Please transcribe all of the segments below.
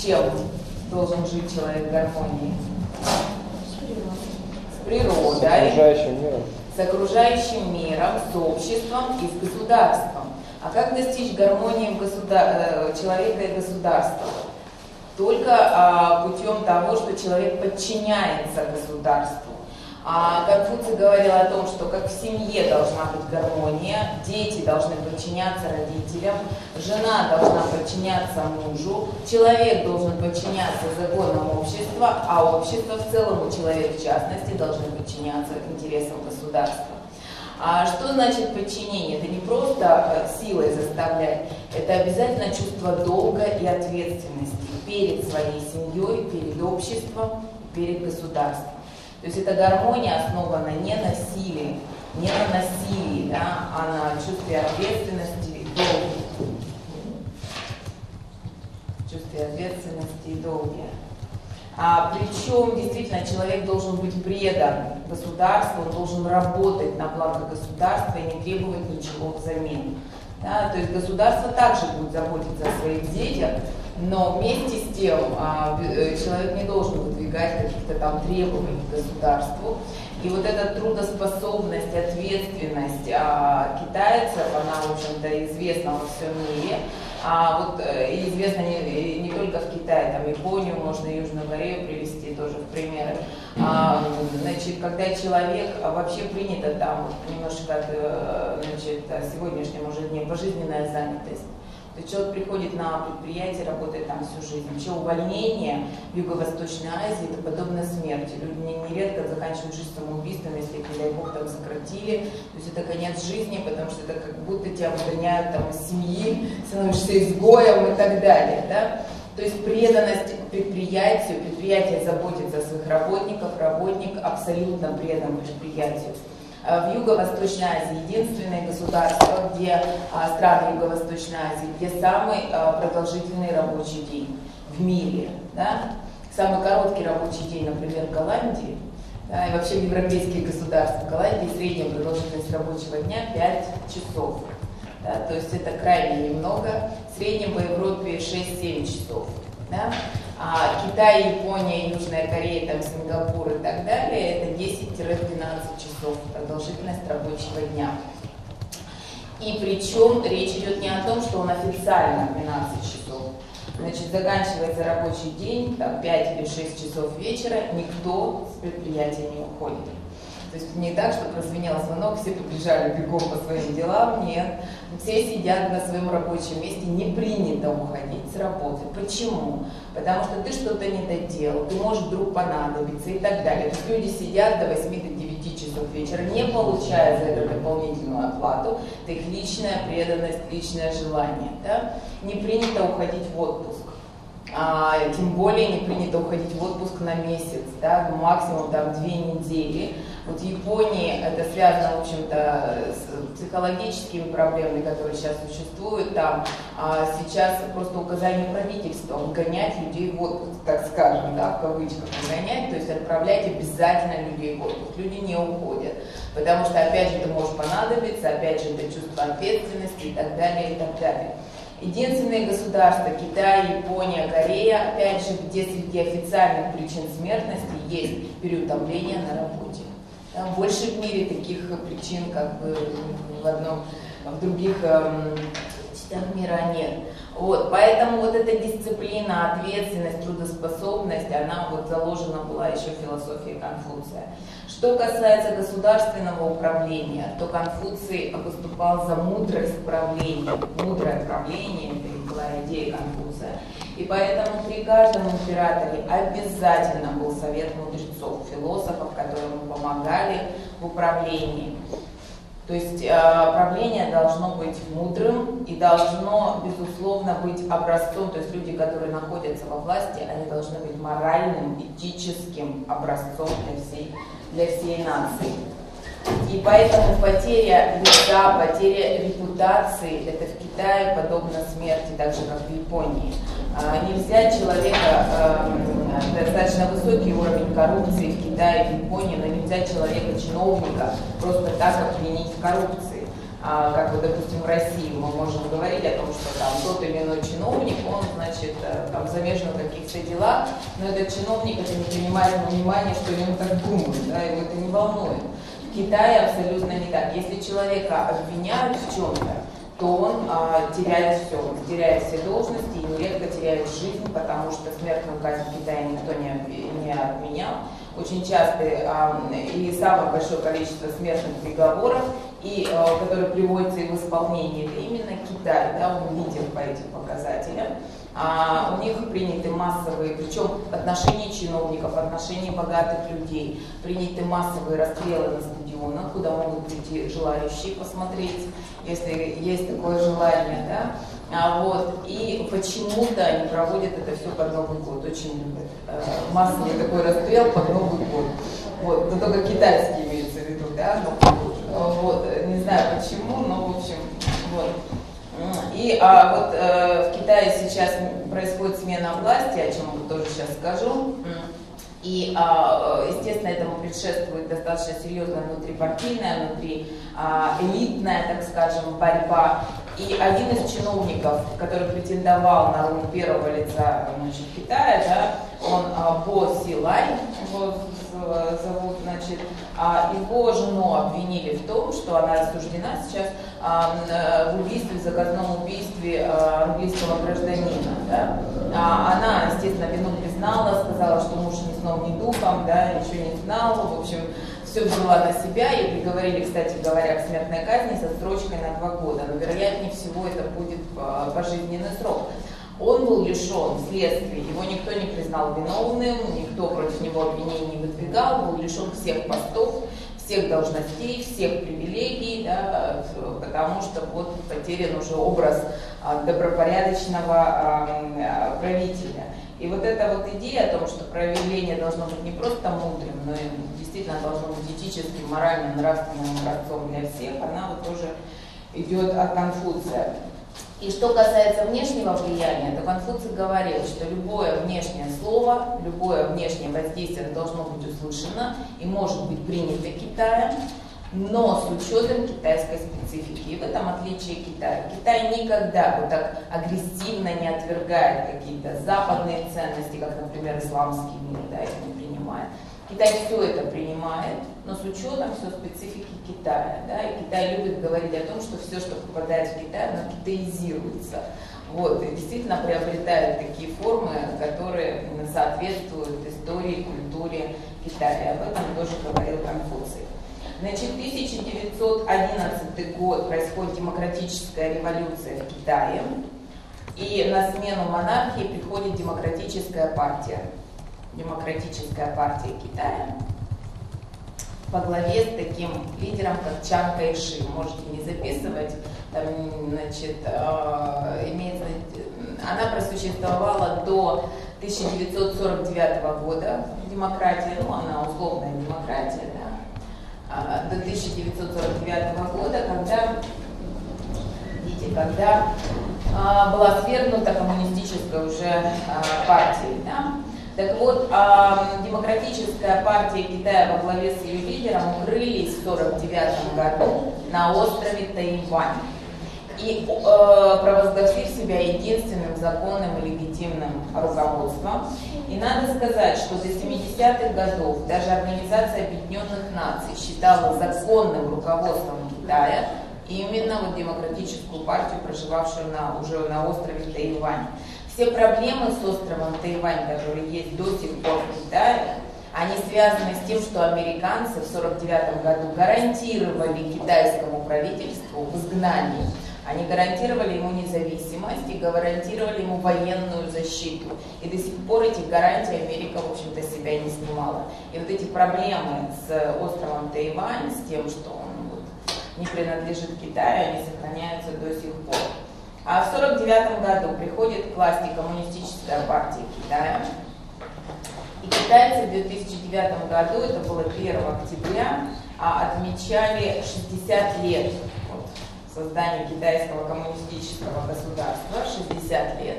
Чем должен жить человек в гармонии? С природой. С окружающим миром. С окружающим миром, с обществом и с государством. А как достичь гармонии в государ... Э, человека и государства? Только а, путем того, что человек подчиняется государству. А Конфуций говорил о том, что как в семье должна быть гармония, дети должны подчиняться родителям, жена должна подчиняться мужу, человек должен подчиняться законам общества, а общество в целом, и человек в частности, должны подчиняться интересам государства. А что значит подчинение? Это не просто э, силой заставлять, это обязательно чувство долга и ответственности перед своей семьей, перед обществом, перед государством. То есть эта гармония основана не на силе, не на насилии, да, а на чувстве ответственности и долга. Чувстве ответственности и долга. А, причем действительно человек должен быть предан государству, он должен работать на благо государства и не требовать ничего взамен. Да, то есть государство также будет заботиться о своих детях, но вместе с тем а, э, человек не должен выдвигать каких-то там требований государству. И вот эта трудоспособность, ответственность а, китайцев, она, в общем-то, известна во всем мире. А вот э, известно не, не только в Китае, там Японию, можно Южную Корею привести тоже в примеры. А, значит, когда человек вообще принято там немножко э, значит, сегодняшнему же дне пожизненная занятость. То есть человек приходит на предприятие, работает там всю жизнь. Вообще увольнение в Юго-Восточной Азии это подобно смерти. Люди нередко заканчивают жизнь самоубийством, если их, не дай бог, там сократили. То есть это конец жизни, потому что это как будто тебя выгоняют там из семьи, становишься изгоем и так далее. Да? То есть преданность предприятию, предприятие заботится о своих работниках, работник абсолютно предан предприятию. Э, в Юго-Восточной Азии единственное государство, где а, страны Юго-Восточной Азии, где самый а, продолжительный рабочий день в мире. Да? Самый короткий рабочий день, например, в Голландии, да, и вообще в европейских государствах. В Голландии средняя продолжительность рабочего дня 5 часов. Да, то есть это крайне немного. В среднем по Европе 6-7 часов. Да? А Китай, Япония, Южная Корея, там, Сингапур и так далее, это 10-12 часов продолжительность рабочего дня. И причем речь идет не о том, что он официально 12 часов. Значит, заканчивается рабочий день, там 5 или 6 часов вечера, никто с предприятия не уходит. То есть не так, что прозвенел звонок, все побежали бегом по своим делам, нет. Все сидят на своем рабочем месте, не принято уходить с работы. Почему? Потому что ты что-то не доделал, ты можешь вдруг понадобиться и так далее. То есть люди сидят до 8 до 9 часов вечера, не получая за это дополнительную оплату, это их личная преданность, личное желание. Да? Не принято уходить в отпуск. А, тем более не принято уходить в отпуск на месяц, да, максимум там две недели. Вот в Японии это связано, в общем-то, с психологическими проблемами, которые сейчас существуют там. А сейчас просто указание правительства гонять людей в отпуск, так скажем, да, в кавычках гонять, то есть отправлять обязательно людей в отпуск. Люди не уходят, потому что, опять же, это может понадобиться, опять же, это чувство ответственности и так далее, и так далее. Единственные государства, Китай, Япония, Корея, опять же, где среди официальных причин смертности есть переутомление на работе. Там больше в мире таких причин, как бы в одном, в других эм, частях мира нет. Вот, поэтому вот эта дисциплина, ответственность, трудоспособность, она вот заложена была еще в философии Конфуция. Что касается государственного управления, то Конфуций выступал за мудрость правления. Мудрое правление, это была идея Конфуция. И поэтому при каждом императоре обязательно был совет мудрецов, философов, которые ему помогали в управлении. То есть э, правление должно быть мудрым и должно, безусловно, быть образцом. То есть люди, которые находятся во власти, они должны быть моральным, этическим образцом для всей, для всей нации. И поэтому потеря лица, потеря репутации, это в Китае подобно смерти, так же как в Японии. А, нельзя человека, эм, достаточно высокий уровень коррупции в Китае, в Японии, но нельзя человека, чиновника просто так обвинить в коррупции. А, как вот, допустим, в России мы можем говорить о том, что там тот или иной чиновник, он, значит, э, там замешан в делах, но этот чиновник это не принимает во внимание, что ему так думают, да, его это не волнует. Китае абсолютно не так. Если человека обвиняют в чем-то, то он а, теряет все, он теряет все должности и нередко теряет жизнь, потому что смертную казнь в Китае никто не, не отменял. Очень часто а, и самое большое количество смертных приговоров, и, а, которые приводятся и в исполнение, это именно Китай, да, он лидер по этим показателям. А, у них приняты массовые, причем в отношении чиновников, в отношении богатых людей, приняты массовые расстрелы на стадионах, куда могут прийти желающие посмотреть, если есть такое желание, да. А вот, и почему-то они проводят это все под Новый год, очень. Э, массовый такой расстрел под Новый год. Вот, но только китайский имеется в виду, да, но, вот, не знаю почему, но в общем, вот. И а, вот э, в Китае сейчас происходит смена власти, о чем я тоже сейчас скажу. И, а, естественно, этому предшествует достаточно серьезная внутрипартийная, внутри а, так скажем, борьба. И один из чиновников, который претендовал на роль первого лица значит, Китая, да, он а, Бо Силай, его зовут, значит, его жену обвинили в том, что она осуждена сейчас в убийстве, заказном убийстве английского гражданина. Да? Она, естественно, вину признала, сказала, что муж ни сном, ни духом, да, ничего не знал, в общем, все взяла на себя и приговорили, кстати говоря, к смертной казни со строчкой на два года. Но вероятнее всего это будет а, пожизненный срок. Он был лишен следствия, его никто не признал виновным, никто против него обвинений не выдвигал, был лишен всех постов, всех должностей, всех привилегий, да, потому что вот потерян уже образ а, добропорядочного а, правителя. И вот эта вот идея о том, что проявление должно быть не просто мудрым, но и действительно должно быть этическим, моральным, нравственным образцом для всех, она вот тоже идет от Конфуция. И что касается внешнего влияния, то Конфуций говорил, что любое внешнее слово, любое внешнее воздействие должно быть услышано и может быть принято Китаем, но с учетом китайской специфики. И в этом отличие Китая. Китай никогда вот так агрессивно не отвергает какие-то западные ценности, как, например, исламский мир, да, их не принимает. Китай все это принимает, но с учетом все специфики Китая. Да, и Китай любит говорить о том, что все, что попадает в Китай, оно китаизируется. Вот, и действительно приобретает такие формы, которые соответствуют истории, культуре Китая. Об этом тоже говорил Конфуций. Значит, 1911 год происходит демократическая революция в Китае, и на смену монархии приходит демократическая партия. Демократическая партия Китая по главе с таким лидером, как Чан Кайши. Можете не записывать. Там, значит, э, имеется, она просуществовала до 1949 года. Демократия, ну, она условная демократия, да до 1949 года, когда, видите, когда а, была свергнута коммунистическая уже а, партия. Да? Так вот, демократическая партия Китая во главе с ее лидером укрылись в 1949 году на острове Тайвань и э, провозгласив себя единственным законным и легитимным руководством. И надо сказать, что до 70-х годов даже Организация Объединенных Наций считала законным руководством Китая именно вот демократическую партию, проживавшую на, уже на острове Тайвань. Все проблемы с островом Тайвань, которые есть до сих пор в Китае, они связаны с тем, что американцы в 1949 году гарантировали китайскому правительству в изгнании они гарантировали ему независимость и гарантировали ему военную защиту. И до сих пор эти гарантии Америка, в общем-то, себя не снимала. И вот эти проблемы с островом Тайвань, с тем, что он вот, не принадлежит Китаю, они сохраняются до сих пор. А в 1949 году приходит к власти коммунистическая партия Китая. И китайцы в 2009 году, это было 1 октября, а, отмечали 60 лет созданию китайского коммунистического государства 60 лет.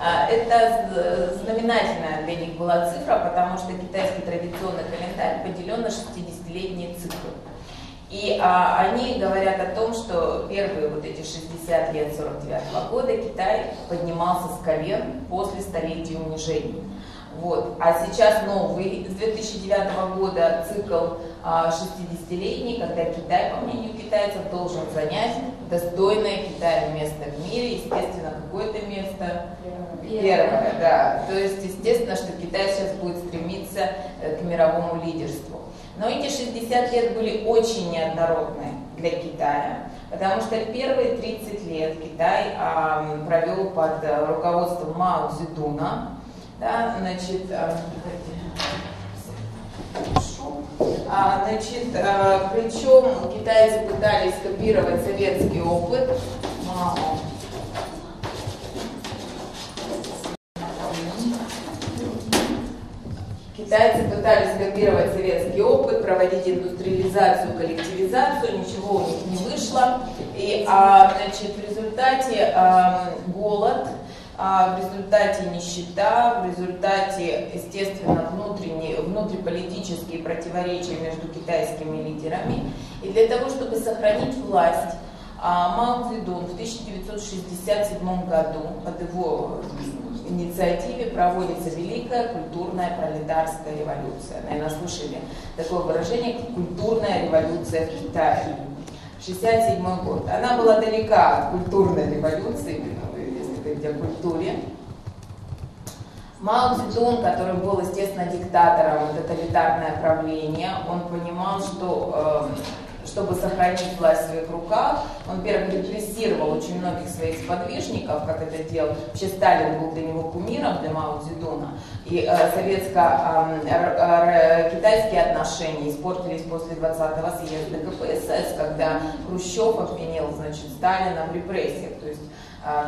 А, это знаменательная для них была цифра, потому что китайский традиционный календарь поделен на 60-летние циклы. И а, они говорят о том, что первые вот эти 60 лет 49 -го года Китай поднимался с колен после столетия унижений. Вот. А сейчас новый, с 2009 года цикл 60-летний, когда Китай, по мнению китайцев, должен занять достойное Китая место в мире. Естественно, какое-то место первое. первое, да. То есть, естественно, что Китай сейчас будет стремиться э, к мировому лидерству. Но эти 60 лет были очень неоднородны для Китая, потому что первые 30 лет Китай а, провел под э, руководством Мао Цзэдуна, да, значит, а, а, значит, а, причем китайцы пытались копировать советский опыт. Китайцы пытались копировать советский опыт, проводить индустриализацию, коллективизацию, ничего у них не вышло. И а, значит, в результате а, голод, а, в результате нищета, в результате, естественно, внутренние, внутриполитические противоречия между китайскими лидерами. И для того, чтобы сохранить власть, а, Мао Цзэдун в 1967 году под его инициативе проводится Великая культурная пролетарская революция. Наверное, слышали такое выражение «культурная революция в Китае». 67 год. Она была далека от культурной революции, ну, если говорить о культуре. Мао Цзэдун, который был, естественно, диктатором, тоталитарное правление, он понимал, что э, чтобы сохранить власть в своих руках. Он, во-первых, репрессировал очень многих своих сподвижников, как это делал. Вообще Сталин был для него кумиром, для Мао Цзэдуна. И э, советско-китайские э, отношения испортились после 20-го съезда КПСС, когда Хрущев обвинил, значит, Сталина в репрессиях. То есть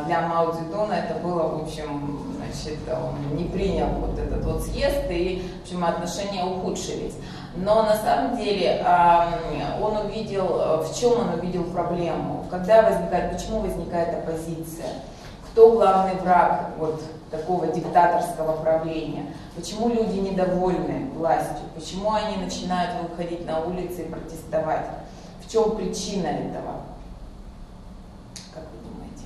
для Мао Цзэдуна это было, в общем, значит, он не принял вот этот вот съезд, и, в общем, отношения ухудшились. Но на самом деле он увидел, в чем он увидел проблему, когда возникает, почему возникает оппозиция, кто главный враг вот такого диктаторского правления, почему люди недовольны властью, почему они начинают выходить на улицы и протестовать, в чем причина этого? Как вы думаете?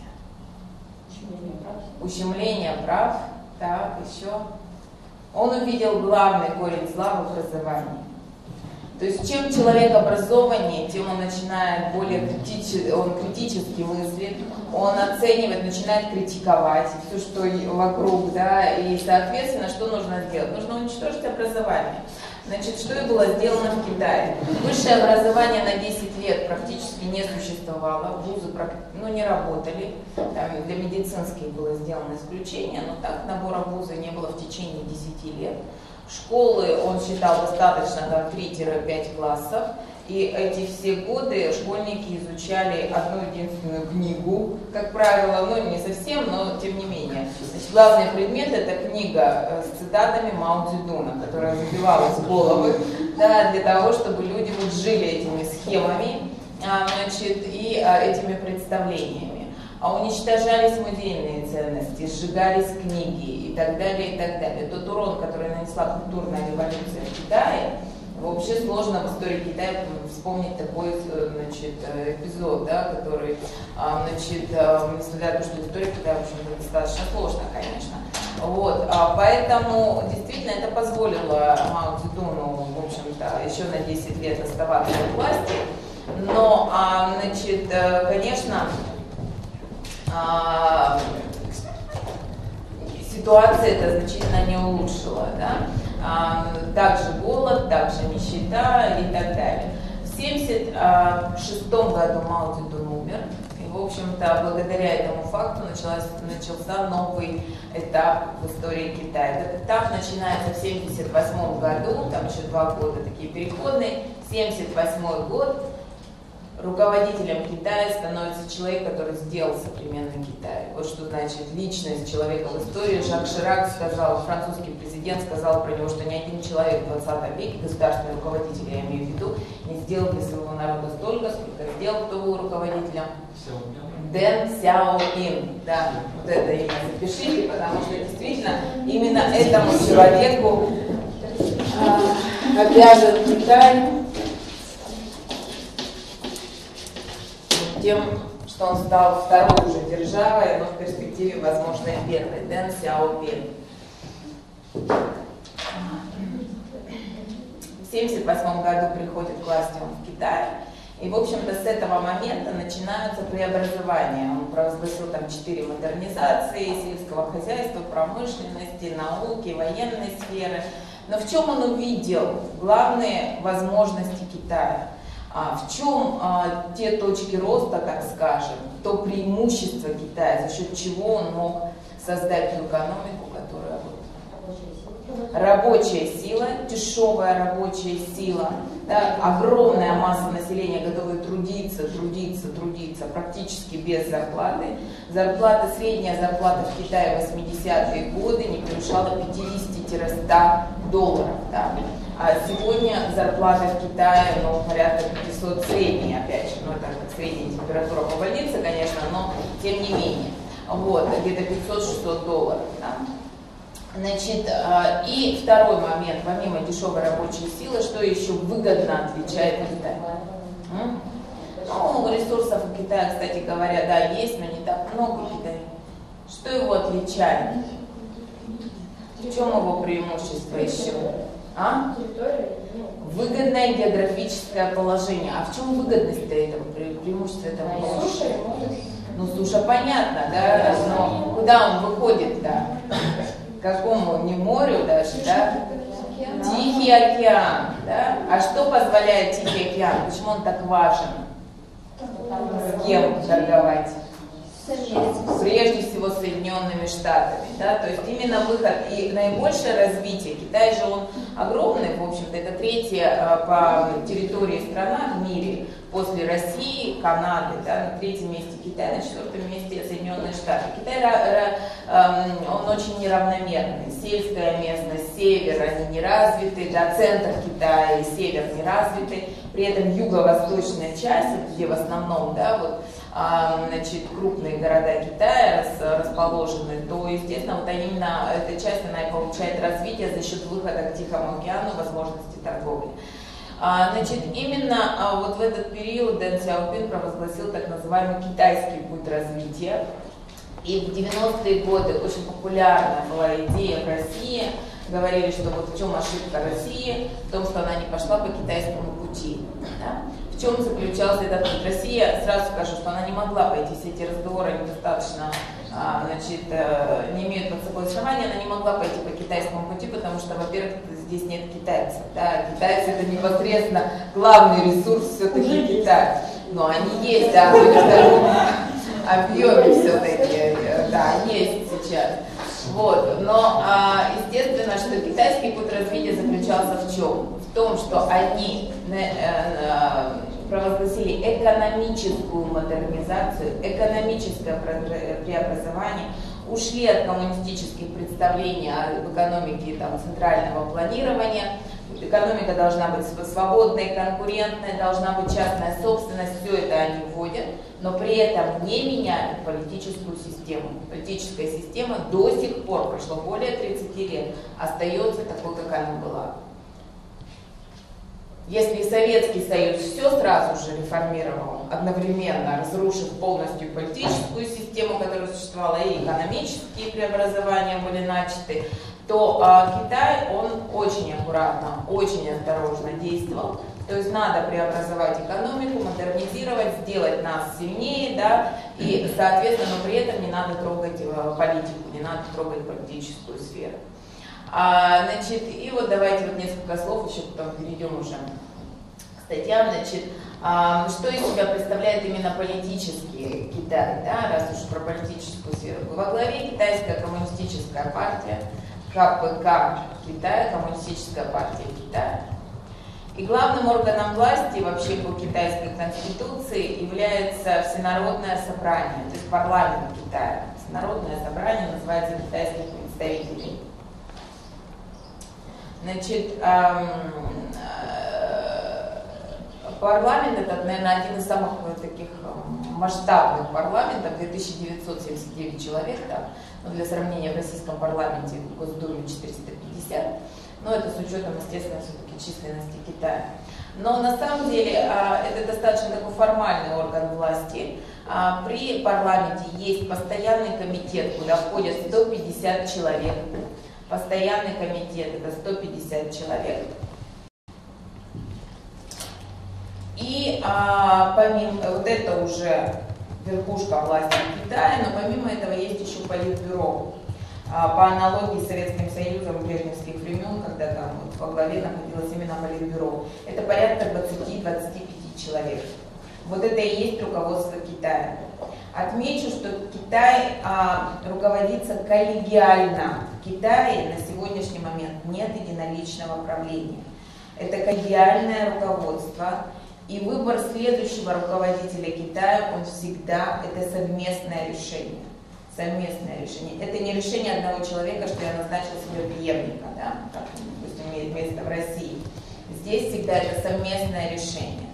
Ущемление прав. Так, еще. Он увидел главный корень зла в образовании. То есть чем человек образованнее, тем он начинает более критически, он критически мыслит, он оценивает, начинает критиковать все, что вокруг, да, и, соответственно, что нужно сделать? Нужно уничтожить образование. Значит, что и было сделано в Китае? Высшее образование на 10 лет практически не существовало, вузы ну, не работали, там для медицинских было сделано исключение, но так набора вуза не было в течение 10 лет. Школы он считал достаточно там 3-5 классов. И эти все годы школьники изучали одну единственную книгу, как правило, ну не совсем, но тем не менее. Значит, главный предмет это книга э, с цитатами Мао Цзэдуна, которая забивалась головы, да, для того, чтобы люди вот жили этими схемами а, значит, и а, этими представлениями а уничтожались музейные ценности, сжигались книги и так далее, и так далее. Тот урон, который нанесла культурная революция в Китае, вообще сложно в истории Китая вспомнить такой значит, эпизод, да, который, а, значит, несмотря на то, что история Китая, в общем достаточно сложная, конечно. Вот, а поэтому действительно это позволило Мао Цзэдуну, в общем-то, еще на 10 лет оставаться у власти. Но, а, значит, э, конечно, ситуация это значительно не улучшила. Да? А, также голод, также нищета и так далее. В 1976 году Мао Цзэдун умер. И, в общем-то, благодаря этому факту началась, начался новый этап в истории Китая. Этот этап начинается в 1978 году, там еще два года такие переходные. 1978 год руководителем Китая становится человек, который сделал современный Китай. Вот что значит личность человека в истории. Жак Ширак сказал, французский президент сказал про него, что ни один человек в 20 веке, государственный руководитель, я имею в виду, не сделал для своего народа столько, сколько сделал, кто был руководителем. Дэн Сяо Ин. Да, вот это имя запишите, потому что действительно именно этому человеку э, обязан Китай тем, что он стал второй уже державой, но в перспективе, возможно, и первой, Дэн Сяопин. В 1978 году приходит к власти он в Китай, и, в общем-то, с этого момента начинаются преобразования. Он провозгласил там четыре модернизации сельского хозяйства, промышленности, науки, военной сферы. Но в чем он увидел главные возможности Китая? А в чем а, те точки роста, так скажем, то преимущество Китая, за счет чего он мог создать ту экономику, которая рабочая сила, дешевая рабочая сила, да, огромная масса населения готовы трудиться, трудиться, трудиться практически без зарплаты. Зарплата, средняя зарплата в Китае в 80-е годы не превышала 50-100 долларов. Да. А сегодня зарплата в Китае, ну, порядка 500 средняя, опять же, ну, это как средняя температура по больнице, конечно, но тем не менее. Вот, где-то 500-600 долларов. Да. Значит, а, и второй момент, помимо дешевой рабочей силы, что еще выгодно отличает Китай? Ну, ресурсов у Китая, кстати говоря, да, есть, но не так много в Китае. Что его отличает? В чем его преимущество еще? А? Выгодное географическое положение. А в чем выгодность этого, преимущество этого? Ну, суша понятно, да, но куда он выходит, да? какому не морю даже, да? Тихий океан, да? А что позволяет Тихий океан? Почему он так важен? С кем торговать? Прежде всего Соединенными Штатами, да, то есть именно выход и наибольшее развитие. Китай же он огромный, в общем-то, это третья а, по территории страна в мире после России, Канады, да, на третьем месте Китай, на четвертом месте Соединенные Штаты. Китай, он очень неравномерный. Сельская местность, север, они не развиты, да, центр Китая и север не развиты. При этом юго-восточная часть, где в основном, да, вот, значит, крупные города Китая расположены, то, естественно, вот именно эта часть, она и получает развитие за счет выхода к Тихому океану, возможности торговли. А, значит, именно а, вот в этот период Дэн Сяопин провозгласил так называемый китайский путь развития. И в 90-е годы очень популярна была идея в России, говорили, что вот в чем ошибка России, в том, что она не пошла по китайскому пути. Да? В чем заключался этот путь? Россия, сразу скажу, что она не могла пойти, все эти разговоры недостаточно а, значит, э, не имеют под собой основания, она не могла пойти по китайскому пути, потому что, во-первых, здесь нет китайцев. Да? Китайцы это непосредственно главный ресурс все-таки Китай. Но они есть, да, в некотором объеме все-таки, да, есть сейчас. Вот. Но, а, естественно, что китайский путь развития заключался в чем? В том, что они э, провозгласили экономическую модернизацию, экономическое преобразование, ушли от коммунистических представлений об экономике там, центрального планирования. Экономика должна быть свободной, конкурентной, должна быть частная собственность, все это они вводят, но при этом не меняют политическую систему. Политическая система до сих пор, прошло более 30 лет, остается такой, как она была. Если Советский Союз все сразу же реформировал, одновременно разрушив полностью политическую систему, которая существовала, и экономические преобразования были начаты, то а, Китай, он очень аккуратно, очень осторожно действовал. То есть надо преобразовать экономику, модернизировать, сделать нас сильнее, да, и, соответственно, но при этом не надо трогать э, политику, не надо трогать политическую сферу. А, значит, и вот давайте вот несколько слов еще потом перейдем уже к статьям. Значит, а, что из себя представляет именно политический Китай, да, раз уж про политическую сферу. Во главе китайская коммунистическая партия, КПК Китая, коммунистическая партия Китая. И главным органом власти вообще по китайской конституции является Всенародное собрание, то есть парламент Китая. Всенародное собрание называется китайских представителей. Значит, эм, э, парламент это, наверное, один из самых таких масштабных парламентов, 2979 человек, да, но для сравнения в российском парламенте в Госдуме 450. Но это с учетом, естественно, все-таки численности Китая. Но на самом деле а, это достаточно такой формальный орган власти. А, при парламенте есть постоянный комитет, куда входят 150 человек. Постоянный комитет это 150 человек. И а, помимо, вот это уже верхушка власти Китая, но помимо этого есть еще политбюро. А, по аналогии с Советским Союзом брежневских времен, когда там вот во главе находилось именно политбюро. Это порядка 20-25 человек. Вот это и есть руководство Китая. Отмечу, что Китай а, руководится коллегиально. Китае на сегодняшний момент нет единоличного правления. Это коллегиальное руководство, и выбор следующего руководителя Китая, он всегда, это совместное решение. Совместное решение. Это не решение одного человека, что я назначил себе преемника, да, как, допустим, имеет место в России. Здесь всегда это совместное решение.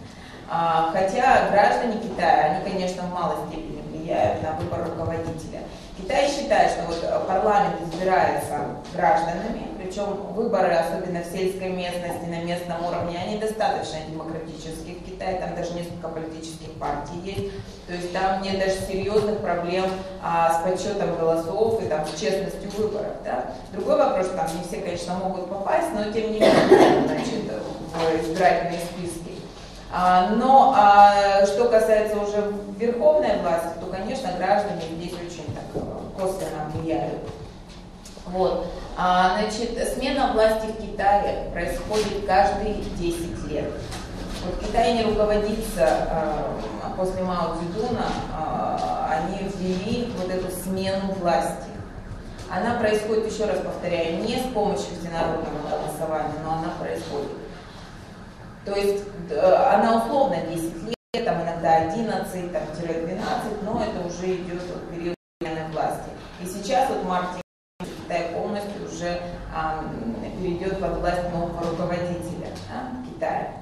А, хотя граждане Китая, они, конечно, в малой степени влияют на выбор руководителя. Китай считает, что вот парламент избирается гражданами, причем выборы, особенно в сельской местности, на местном уровне, они достаточно демократические в Китае, там даже несколько политических партий есть, то есть там нет даже серьезных проблем а, с подсчетом голосов и там, с честностью выборов. Да? Другой вопрос, там не все, конечно, могут попасть, но тем не менее, значит, в избирательные списки. А, но а, что касается уже верховной власти, то, конечно, граждане здесь косвенно влияют. Вот. А, значит, смена власти в Китае происходит каждые 10 лет. Вот Китай не руководится а, после Мао Цзэдуна, а, они ввели вот эту смену власти. Она происходит, еще раз повторяю, не с помощью всенародного голосования, но она происходит. То есть э, она условно 10 лет, там иногда 11, там, 12, но это уже идет период Мартин Китай полностью уже а, перейдет под власть нового руководителя да, Китая.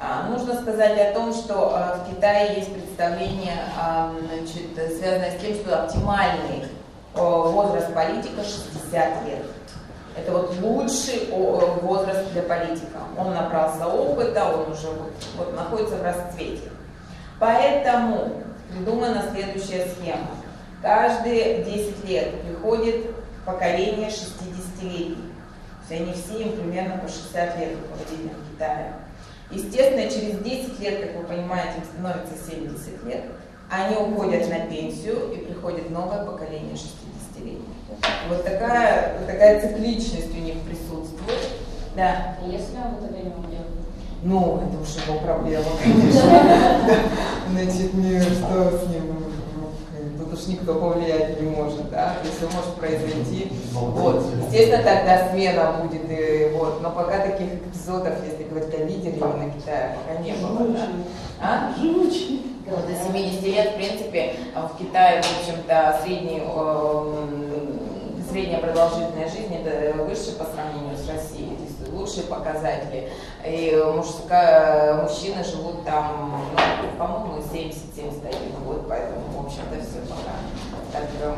А, нужно сказать о том, что а, в Китае есть представление, а, значит, связанное с тем, что оптимальный возраст политика 60 лет. Это вот лучший возраст для политика. Он набрался опыта, он уже вот, вот находится в расцвете. Поэтому придумана следующая схема. Каждые 10 лет приходит поколение 60-летних. То есть они все им примерно по 60 лет руководителям Китая. Естественно, через 10 лет, как вы понимаете, им становится 70 лет, они уходят на пенсию и приходит новое поколение 60-летних. Вот такая, вот такая цикличность у них присутствует. Да. Если он в это время умрет? Ну, это уж его проблема, конечно. Значит, не что с ним уж никто повлиять не может, да, и все может произойти. Вот. Естественно, тогда смена будет, и, вот. но пока таких эпизодов, если говорить о лидере именно Китая, пока не было. Да. А? Вот до 70 лет, в принципе, в Китае, в общем-то, средний средняя продолжительность жизни это выше по сравнению с Россией, лучшие показатели. И мужская, мужчины живут там, ну, по-моему, 70-71 год, поэтому, в общем-то, все пока так, эм,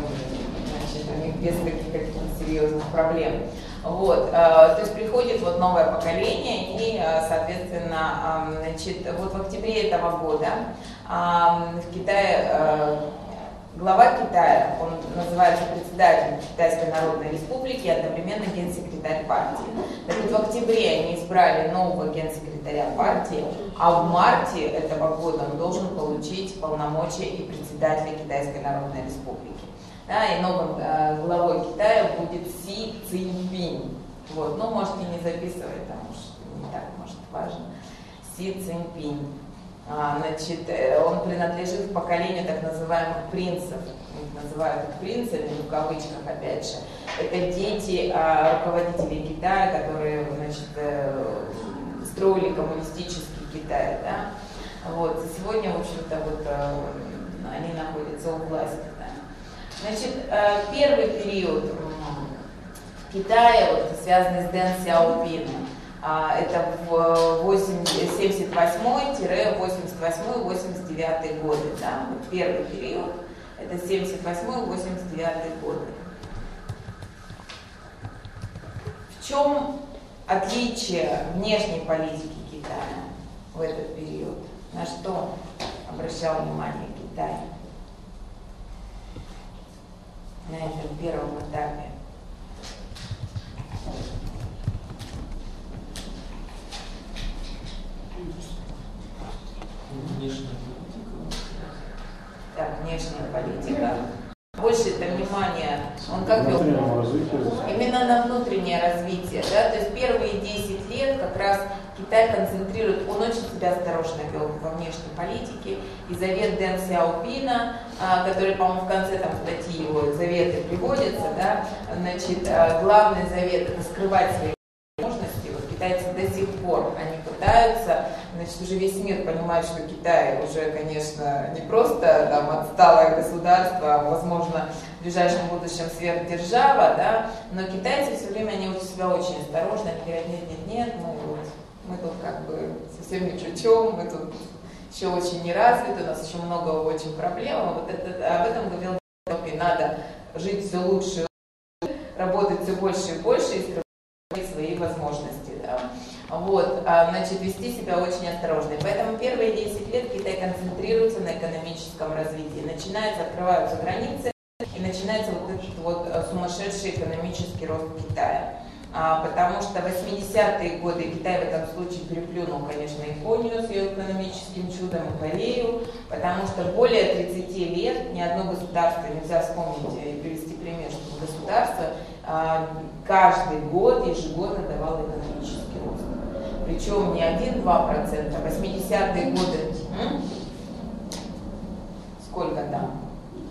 значит, у них без каких-то серьезных проблем. Вот, э, то есть приходит вот новое поколение, и, э, соответственно, э, значит, вот в октябре этого года э, в Китае э, Глава Китая, он называется председателем Китайской Народной Республики и одновременно генсекретарь партии. Так вот, в октябре они избрали нового генсекретаря партии, а в марте этого года он должен получить полномочия и председателя Китайской Народной Республики. Да, и новым э, главой Китая будет Си Цзиньпинь. Вот, ну, можете не записывать, потому что не так, может, важно. Си Цзиньпинь. А, значит, э, он принадлежит поколению так называемых принцев. Их называют их принцами, в кавычках опять же. Это дети а, руководителей Китая, которые значит, э, строили коммунистический Китай. Да? Вот. Сегодня, в общем-то, вот, э, они находятся у власти. Да? Значит, первый период Китая, вот, связанный с Дэн Сяопином, это в 78-88-89 годы, да, первый период, это 78-89 годы. В чем отличие внешней политики Китая в этот период, на что обращал внимание Китай на этом первом этапе. Внешняя политика. Так, внешняя политика. Больше это внимание, он как вел? Именно на внутреннее развитие, да, то есть первые 10 лет как раз Китай концентрирует, он очень себя осторожно вел во внешней политике, и завет Дэн Сяопина, а, который, по-моему, в конце там статьи его заветы приводятся, да, значит, а, главный завет это скрывать свои возможности, вот китайцы до сих пор, они пытаются, значит, уже весь мир понимает, что Китай уже, конечно, не просто там отсталое государство, а, возможно, в ближайшем будущем сверхдержава, да, но китайцы все время, они вот себя очень осторожно, они говорят, нет, нет, нет, мы вот, мы тут как бы совсем при чем, мы тут еще очень не развиты, у нас еще много очень проблем, а вот это, об этом говорил Топи, надо жить все лучше, работать все больше и больше и свои возможности. Вот, а, значит, вести себя очень осторожно. Поэтому первые 10 лет Китай концентрируется на экономическом развитии. Начинается, открываются границы, и начинается вот этот вот э, сумасшедший экономический рост Китая. А, потому что 80-е годы Китай в этом случае переплюнул, конечно, Японию с ее экономическим чудом и Корею, потому что более 30 лет ни одно государство, нельзя вспомнить и привести пример, что государство а, каждый год, ежегодно давало экономический. Причем не 1-2%, а 80-е годы. М? Сколько там?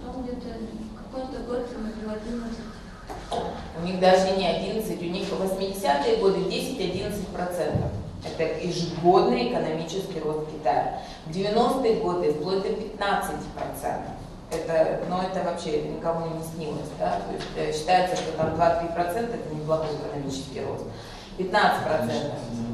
Там где-то какой-то год было 11. У них даже не 11, у них 80-е годы 10-11%. Это ежегодный экономический рост Китая. В 90-е годы вплоть до 15%. Это, но это вообще никому не снилось. Да? То есть э, считается, что там 2-3% это неплохой экономический рост. 15%.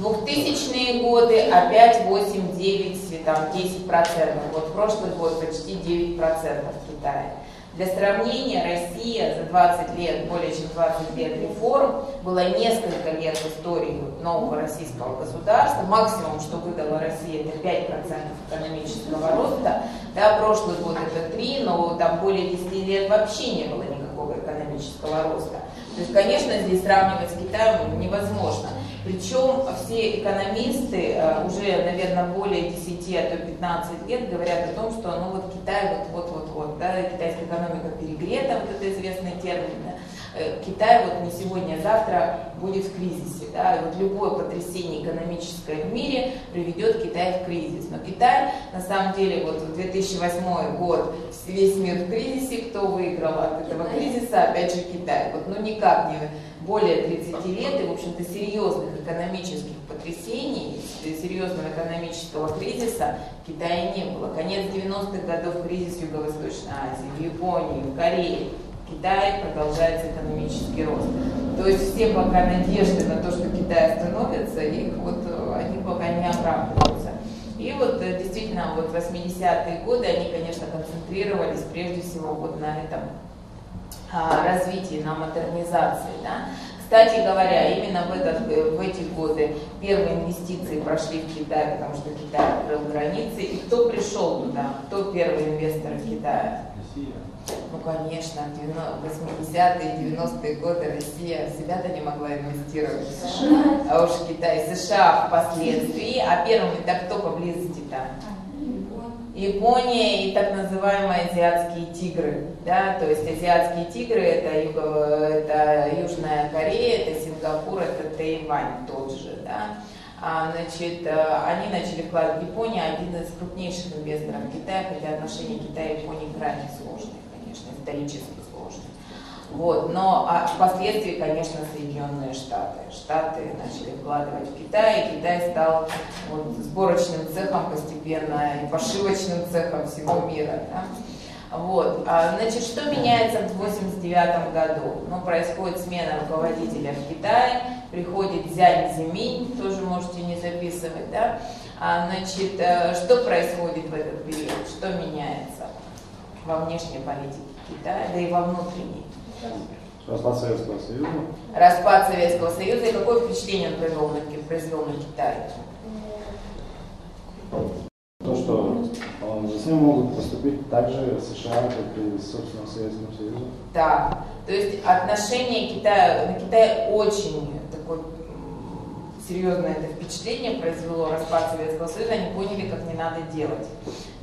2000-е годы опять 8, 9, там 10 процентов. Вот прошлый год почти 9 процентов в Китае. Для сравнения, Россия за 20 лет, более чем 20 лет реформ, было несколько лет в истории нового российского государства. Максимум, что выдала Россия, это 5% экономического роста. Да, прошлый год это 3, но там более 10 лет вообще не было никакого экономического роста. То есть, конечно, здесь сравнивать с Китаем невозможно. Причем все экономисты э, уже, наверное, более 10, а то 15 лет говорят о том, что ну вот Китай вот-вот-вот-вот, да, китайская экономика перегрета, вот это известный термин, да, Китай вот не сегодня, а завтра будет в кризисе. Да? И вот любое потрясение экономическое в мире приведет Китай в кризис. Но Китай, на самом деле, вот в 2008 год весь мир в кризисе, кто выиграл от этого кризиса, опять же Китай. Вот, ну никак не более 30 лет и, в общем-то, серьезных экономических потрясений, серьезного экономического кризиса в Китае не было. Конец 90-х годов кризис в Юго-Восточной Азии, в Японии, в Корее. Китае продолжается экономический рост. То есть все пока надежды на то, что Китай остановится, их вот, они пока не оправдываются. И вот э, действительно вот 80-е годы они, конечно, концентрировались прежде всего вот на этом а, развитии, на модернизации. Да? Кстати говоря, именно в, этот, э, в эти годы первые инвестиции прошли в Китай, потому что Китай открыл границы. И кто пришел туда? Кто первый инвестор в Китае? Россия. Ну, конечно, в 80-е, 90-е годы Россия себя-то не могла инвестировать. США. А уж Китай, США впоследствии. А первыми так кто поблизости-то? Япония и так называемые азиатские тигры. Да? То есть азиатские тигры это, юго, это Южная Корея, это Сингапур, это Тайвань тот же. Да? А, значит, э, они начали вкладывать в Японию, один из крупнейших инвесторов Китая, хотя отношения Китая и Японии крайне сложные, исторически сложные. Вот, но а впоследствии, конечно, Соединенные Штаты. Штаты начали вкладывать в Китай, и Китай стал вот, сборочным цехом постепенно и пошивочным цехом всего мира. Да? Вот. А, значит, что меняется в 89 году? Ну, происходит смена руководителя в Китае, приходит Зянь Зиминь, тоже можете не записывать, да? А, значит, э, что происходит в этот период? Что меняется во внешней политике Китая, да и во внутренней? Распад Советского Союза. Распад Советского Союза и какое впечатление он произвел на, произвел на Китай? То, что он, с ним могут поступить так же США, как и с собственным Советским Союзом. Да, то есть отношение Китая, на Китай очень такой серьезное это впечатление произвело распад Советского Союза, они поняли, как не надо делать.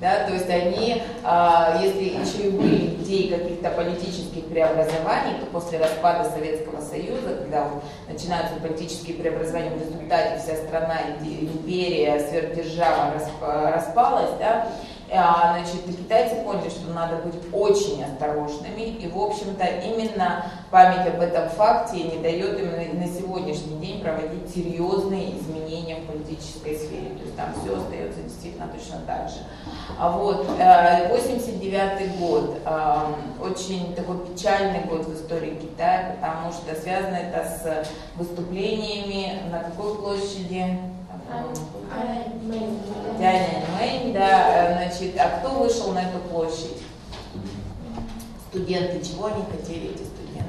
Да, то есть они, а, если еще и были идеи каких-то политических преобразований, то после распада Советского Союза, когда вот начинаются политические преобразования, в результате вся страна, империя, сверхдержава распалась, да, значит, китайцы поняли, что надо быть очень осторожными, и, в общем-то, именно память об этом факте не дает им на сегодняшний день проводить серьезные изменения в политической сфере. То есть там все остается действительно точно так же. А вот 89 э, год, очень такой печальный год в истории Китая, потому что связано это с выступлениями на какой площади? Тяньаньмэнь, да, э, значит, а кто вышел на эту площадь? Студенты, чего они хотели, эти студенты?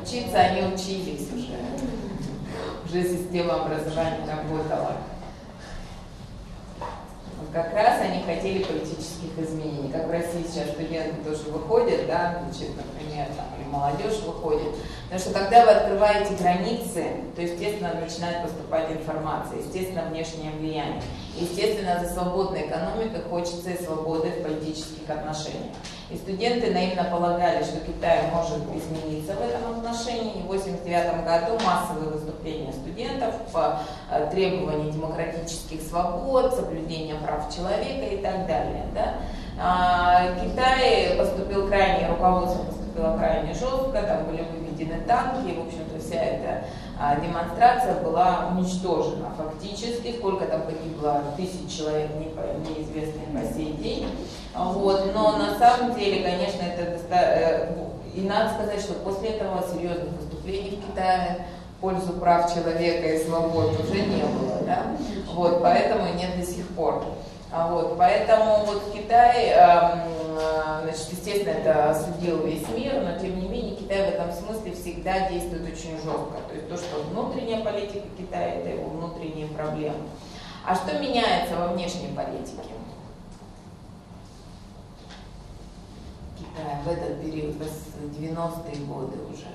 Учиться они учились уже, уже система образования работала. Вот как раз они хотели политических изменений. Как в России сейчас студенты тоже выходят, да, значит, например, там, молодежь выходит, Потому что когда вы открываете границы, то, естественно, начинает поступать информация, естественно, внешнее влияние. Естественно, за свободной экономикой хочется и свободы в политических отношениях. И студенты наивно полагали, что Китай может измениться в этом отношении. И в 1989 году массовые выступления студентов по э, требованию демократических свобод, соблюдения прав человека и так далее. Да? А, Китай поступил крайне, руководство поступило крайне жестко, там были выведены танки, в общем-то, вся эта а, демонстрация была уничтожена фактически. Сколько там погибло, тысяч человек, не, неизвестно по сей день. Вот. Но на самом деле, конечно, это доста... Э, и надо сказать, что после этого серьезных выступлений в Китае пользу прав человека и свобод уже не было. Да? Вот, поэтому нет до сих пор. А вот, поэтому вот в Китае, эм, э, значит, естественно, это осудил весь мир, но тем не менее Китай в этом смысле всегда действует очень жестко. То есть то, что внутренняя политика Китая, это его внутренние проблемы. А что меняется во внешней политике? Китая в этот период, в 90-е годы уже.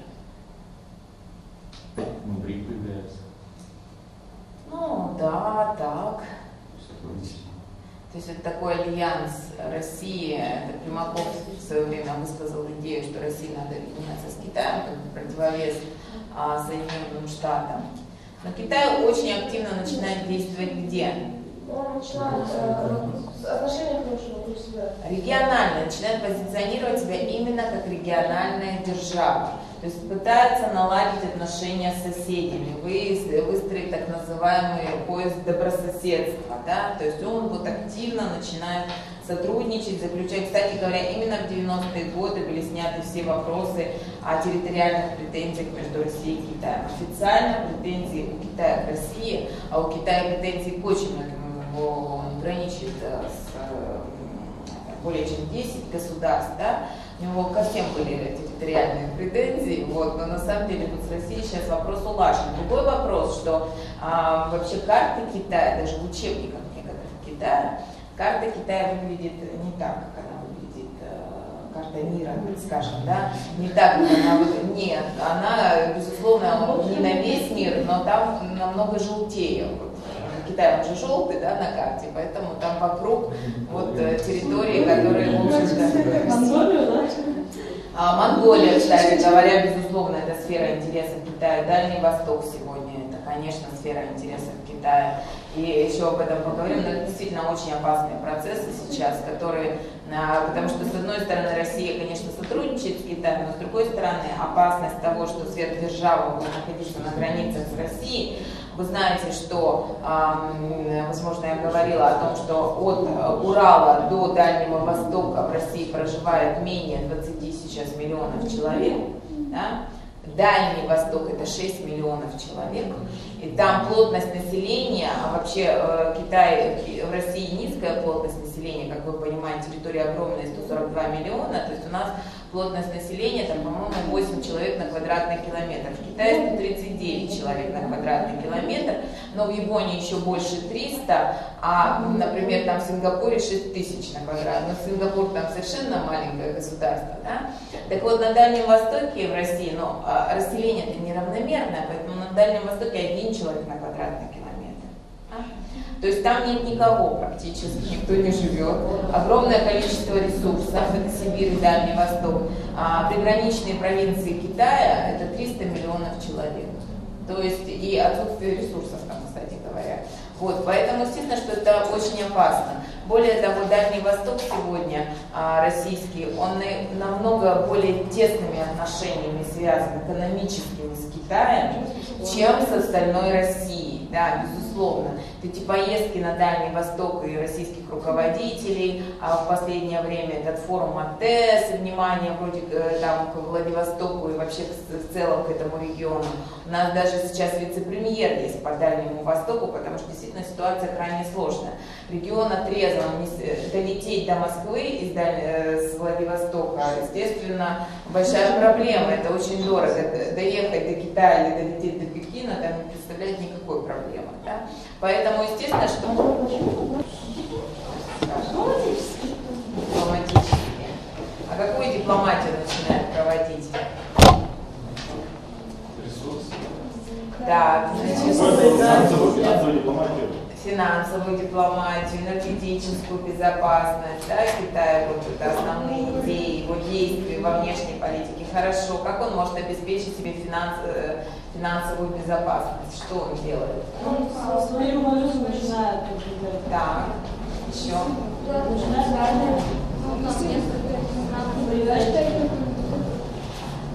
Ну, БРИК появляется. Ну, да, так. То есть это такой альянс России, это Примаков в свое время высказал идею, что России надо объединяться с Китаем, как противовес а, Соединенным Штатам. Но Китай очень активно начинает действовать где? Он начинает э, отношения себя. Регионально, начинает позиционировать себя именно как региональная держава. То есть пытается наладить отношения с соседями, выстроить так называемый поиск добрососедства. Да? То есть он вот активно начинает сотрудничать, заключать. Кстати говоря, именно в 90-е годы были сняты все вопросы о территориальных претензиях между Россией и Китаем. Официально претензии у Китая к России, а у Китая претензии к очень многим он граничит э, с э, более чем 10 государств, да, у него ко всем были территориальные претензии, вот, но на самом деле тут с Россией сейчас вопрос улажен. Другой вопрос, что а, вообще карты Китая, даже в учебниках некоторых Китая, карта Китая выглядит не так, как она выглядит, э, карта мира, скажем, да, не так, как она выглядит, нет, она, безусловно, не на весь мир, но там намного желтее, Китай, он же желтый, да, на карте, поэтому там вокруг вот э, территории, которые, в общем-то... Монголию, да? А, Монголия, кстати говоря, безусловно, это сфера интересов Китая. Дальний Восток сегодня, это, конечно, сфера интересов Китая. И еще об этом поговорим, но это действительно очень опасные процессы сейчас, которые, а, потому что, с одной стороны, Россия, конечно, сотрудничает с Китаем, но с другой стороны, опасность того, что сверхдержава будет находиться на границах с Россией, вы знаете, что, возможно, я говорила о том, что от э, Урала до Дальнего Востока в России проживает менее 20 сейчас миллионов человек. Да? Дальний Восток это 6 миллионов человек, и там плотность населения, а вообще э, Китай, в России низкая плотность населения, как вы понимаете, территория огромная, 142 миллиона, то есть у нас плотность населения, там, по-моему, 8 человек на квадратный километр. В Китае 139 человек на квадратный километр, но в Японии еще больше 300, а, например, там в Сингапуре 6 тысяч на квадрат. Но Сингапур там совершенно маленькое государство, да? Так вот, на Дальнем Востоке в России, но а, расселение-то неравномерное, поэтому на Дальнем Востоке один человек на квадратный километр. То есть там нет никого практически, никто не живет. Огромное количество ресурсов, это Сибирь Дальний Восток. А приграничные провинции Китая это 300 миллионов человек. То есть и отсутствие ресурсов там, кстати говоря. Вот, поэтому естественно, что это очень опасно. Более того, Дальний Восток сегодня а, российский, он и намного более тесными отношениями связан экономическими с Китаем, чем с остальной Россией. Да, безусловно эти поездки на Дальний Восток и российских руководителей, а в последнее время этот форум АТЭС, внимание вроде э, там к Владивостоку и вообще в целом к этому региону. У нас даже сейчас вице-премьер есть по Дальнему Востоку, потому что действительно ситуация крайне сложная. Регион отрезан, долететь до Москвы из Даль... Э, с Владивостока, естественно, большая проблема, это очень дорого. Доехать до Китая или долететь до Пекина, там представляет никакой проблемы. Да? Поэтому, естественно, что... Дипломатические. А какую дипломатию начинают проводить? Ресурсы. Да, значит, Финансовую, финансовую дипломатию. Финансовую дипломатию, энергетическую безопасность, да, Китай, вот это основные идеи, его действия во внешней политике. Хорошо, как он может обеспечить себе финанс, э, финансовую безопасность? Что он делает? Он свою валюту начинает. Так, еще. Начинает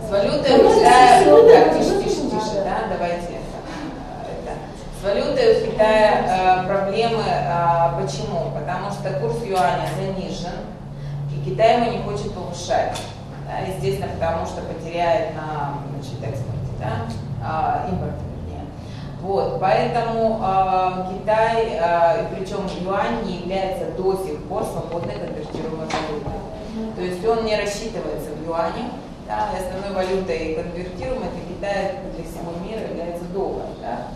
С валютой Китая, так, тише, тише, тише, да, давайте. С валютой у Китая э, проблемы, э, почему? Потому что курс юаня занижен, и Китай его не хочет повышать. Да, естественно, потому что потеряет на значит, экспорте, да, э, импорте. Вот, поэтому э, Китай, э, причем юань не является до сих пор свободной конвертируемой валютой. То есть он не рассчитывается в юане, да, основной валютой конвертируемой для Китая для всего мира является доллар. Да.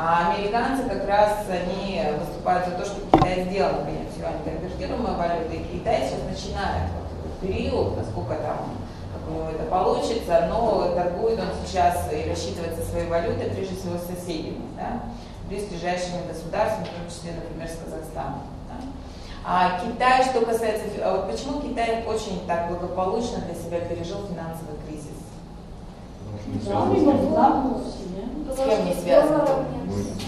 А американцы как раз они выступают за то, чтобы Китай сделал наконец юань конвертируемой валютой. И Китай сейчас начинает вот этот период, насколько там как у него это получится, но торгует он сейчас и рассчитывает со своей валютой, прежде всего с соседями, да, близлежащими государствами, в том числе, например, с Казахстаном. Да. А Китай, что касается, а вот почему Китай очень так благополучно для себя пережил финансовый кризис? Да, С кем не связан?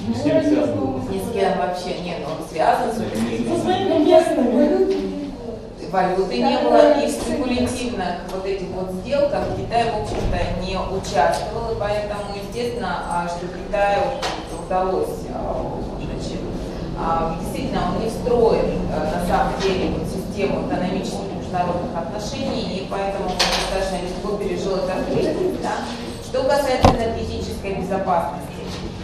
Не с кем связано. Ни с кем вообще нет, он связан с своими местными. валюты не было, и в спекулятивных вот этих вот сделках Китай, в общем-то, не участвовал, и поэтому, естественно, а, что Китаю удалось, значит, а, действительно, он не встроен а, на самом деле вот систему экономических международных отношений, и поэтому он достаточно легко пережил этот кризис. Да? Что касается энергетической безопасности,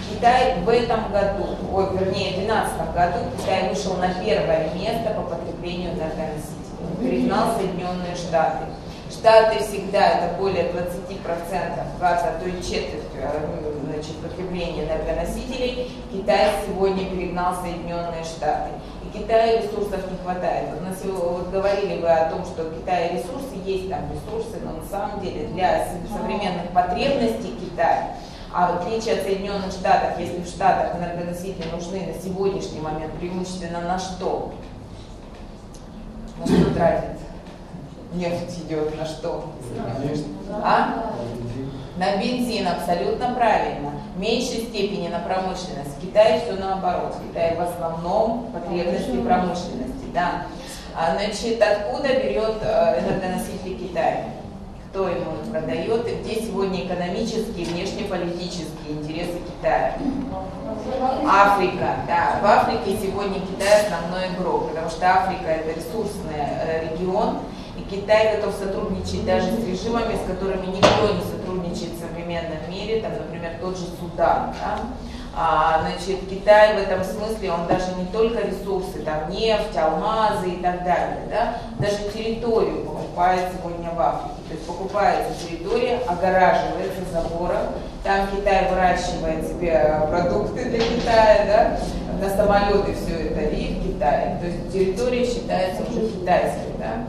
Китай в этом году, ой, вернее, в 2012 году Китай вышел на первое место по потреблению энергоносителей. Перегнал Соединенные Штаты. Штаты всегда это более 20%, а то и четверть значит, потребления энергоносителей. Китай сегодня перегнал Соединенные Штаты. И Китаю ресурсов не хватает. Вот, на сего- вот говорили вы о том, что в Китае ресурсы, есть там ресурсы, но на самом деле для современных потребностей Китая а в отличие от Соединенных Штатов, если в Штатах энергоносители нужны на сегодняшний момент преимущественно на что? На что тратят? Нефть идет на что? А? На бензин, абсолютно правильно. В меньшей степени на промышленность. В Китае все наоборот. В Китае в основном потребности промышленности. Да. А, значит, откуда берет энергоносители Китай? Кто ему их продает и где сегодня экономические и внешнеполитические интересы Китая? Африка, да. В Африке сегодня Китай основной игрок, потому что Африка это ресурсный э, регион, и Китай готов сотрудничать даже с режимами, с которыми никто не сотрудничает в современном мире, там, например, тот же Судан. Да? А, значит, Китай в этом смысле, он даже не только ресурсы, там нефть, алмазы и так далее, да, даже территорию покупает сегодня в Африке. То есть покупается территория, огораживается забором, там Китай выращивает себе продукты для Китая, да, на самолеты все это и в Китае. То есть территория считается уже китайской, да.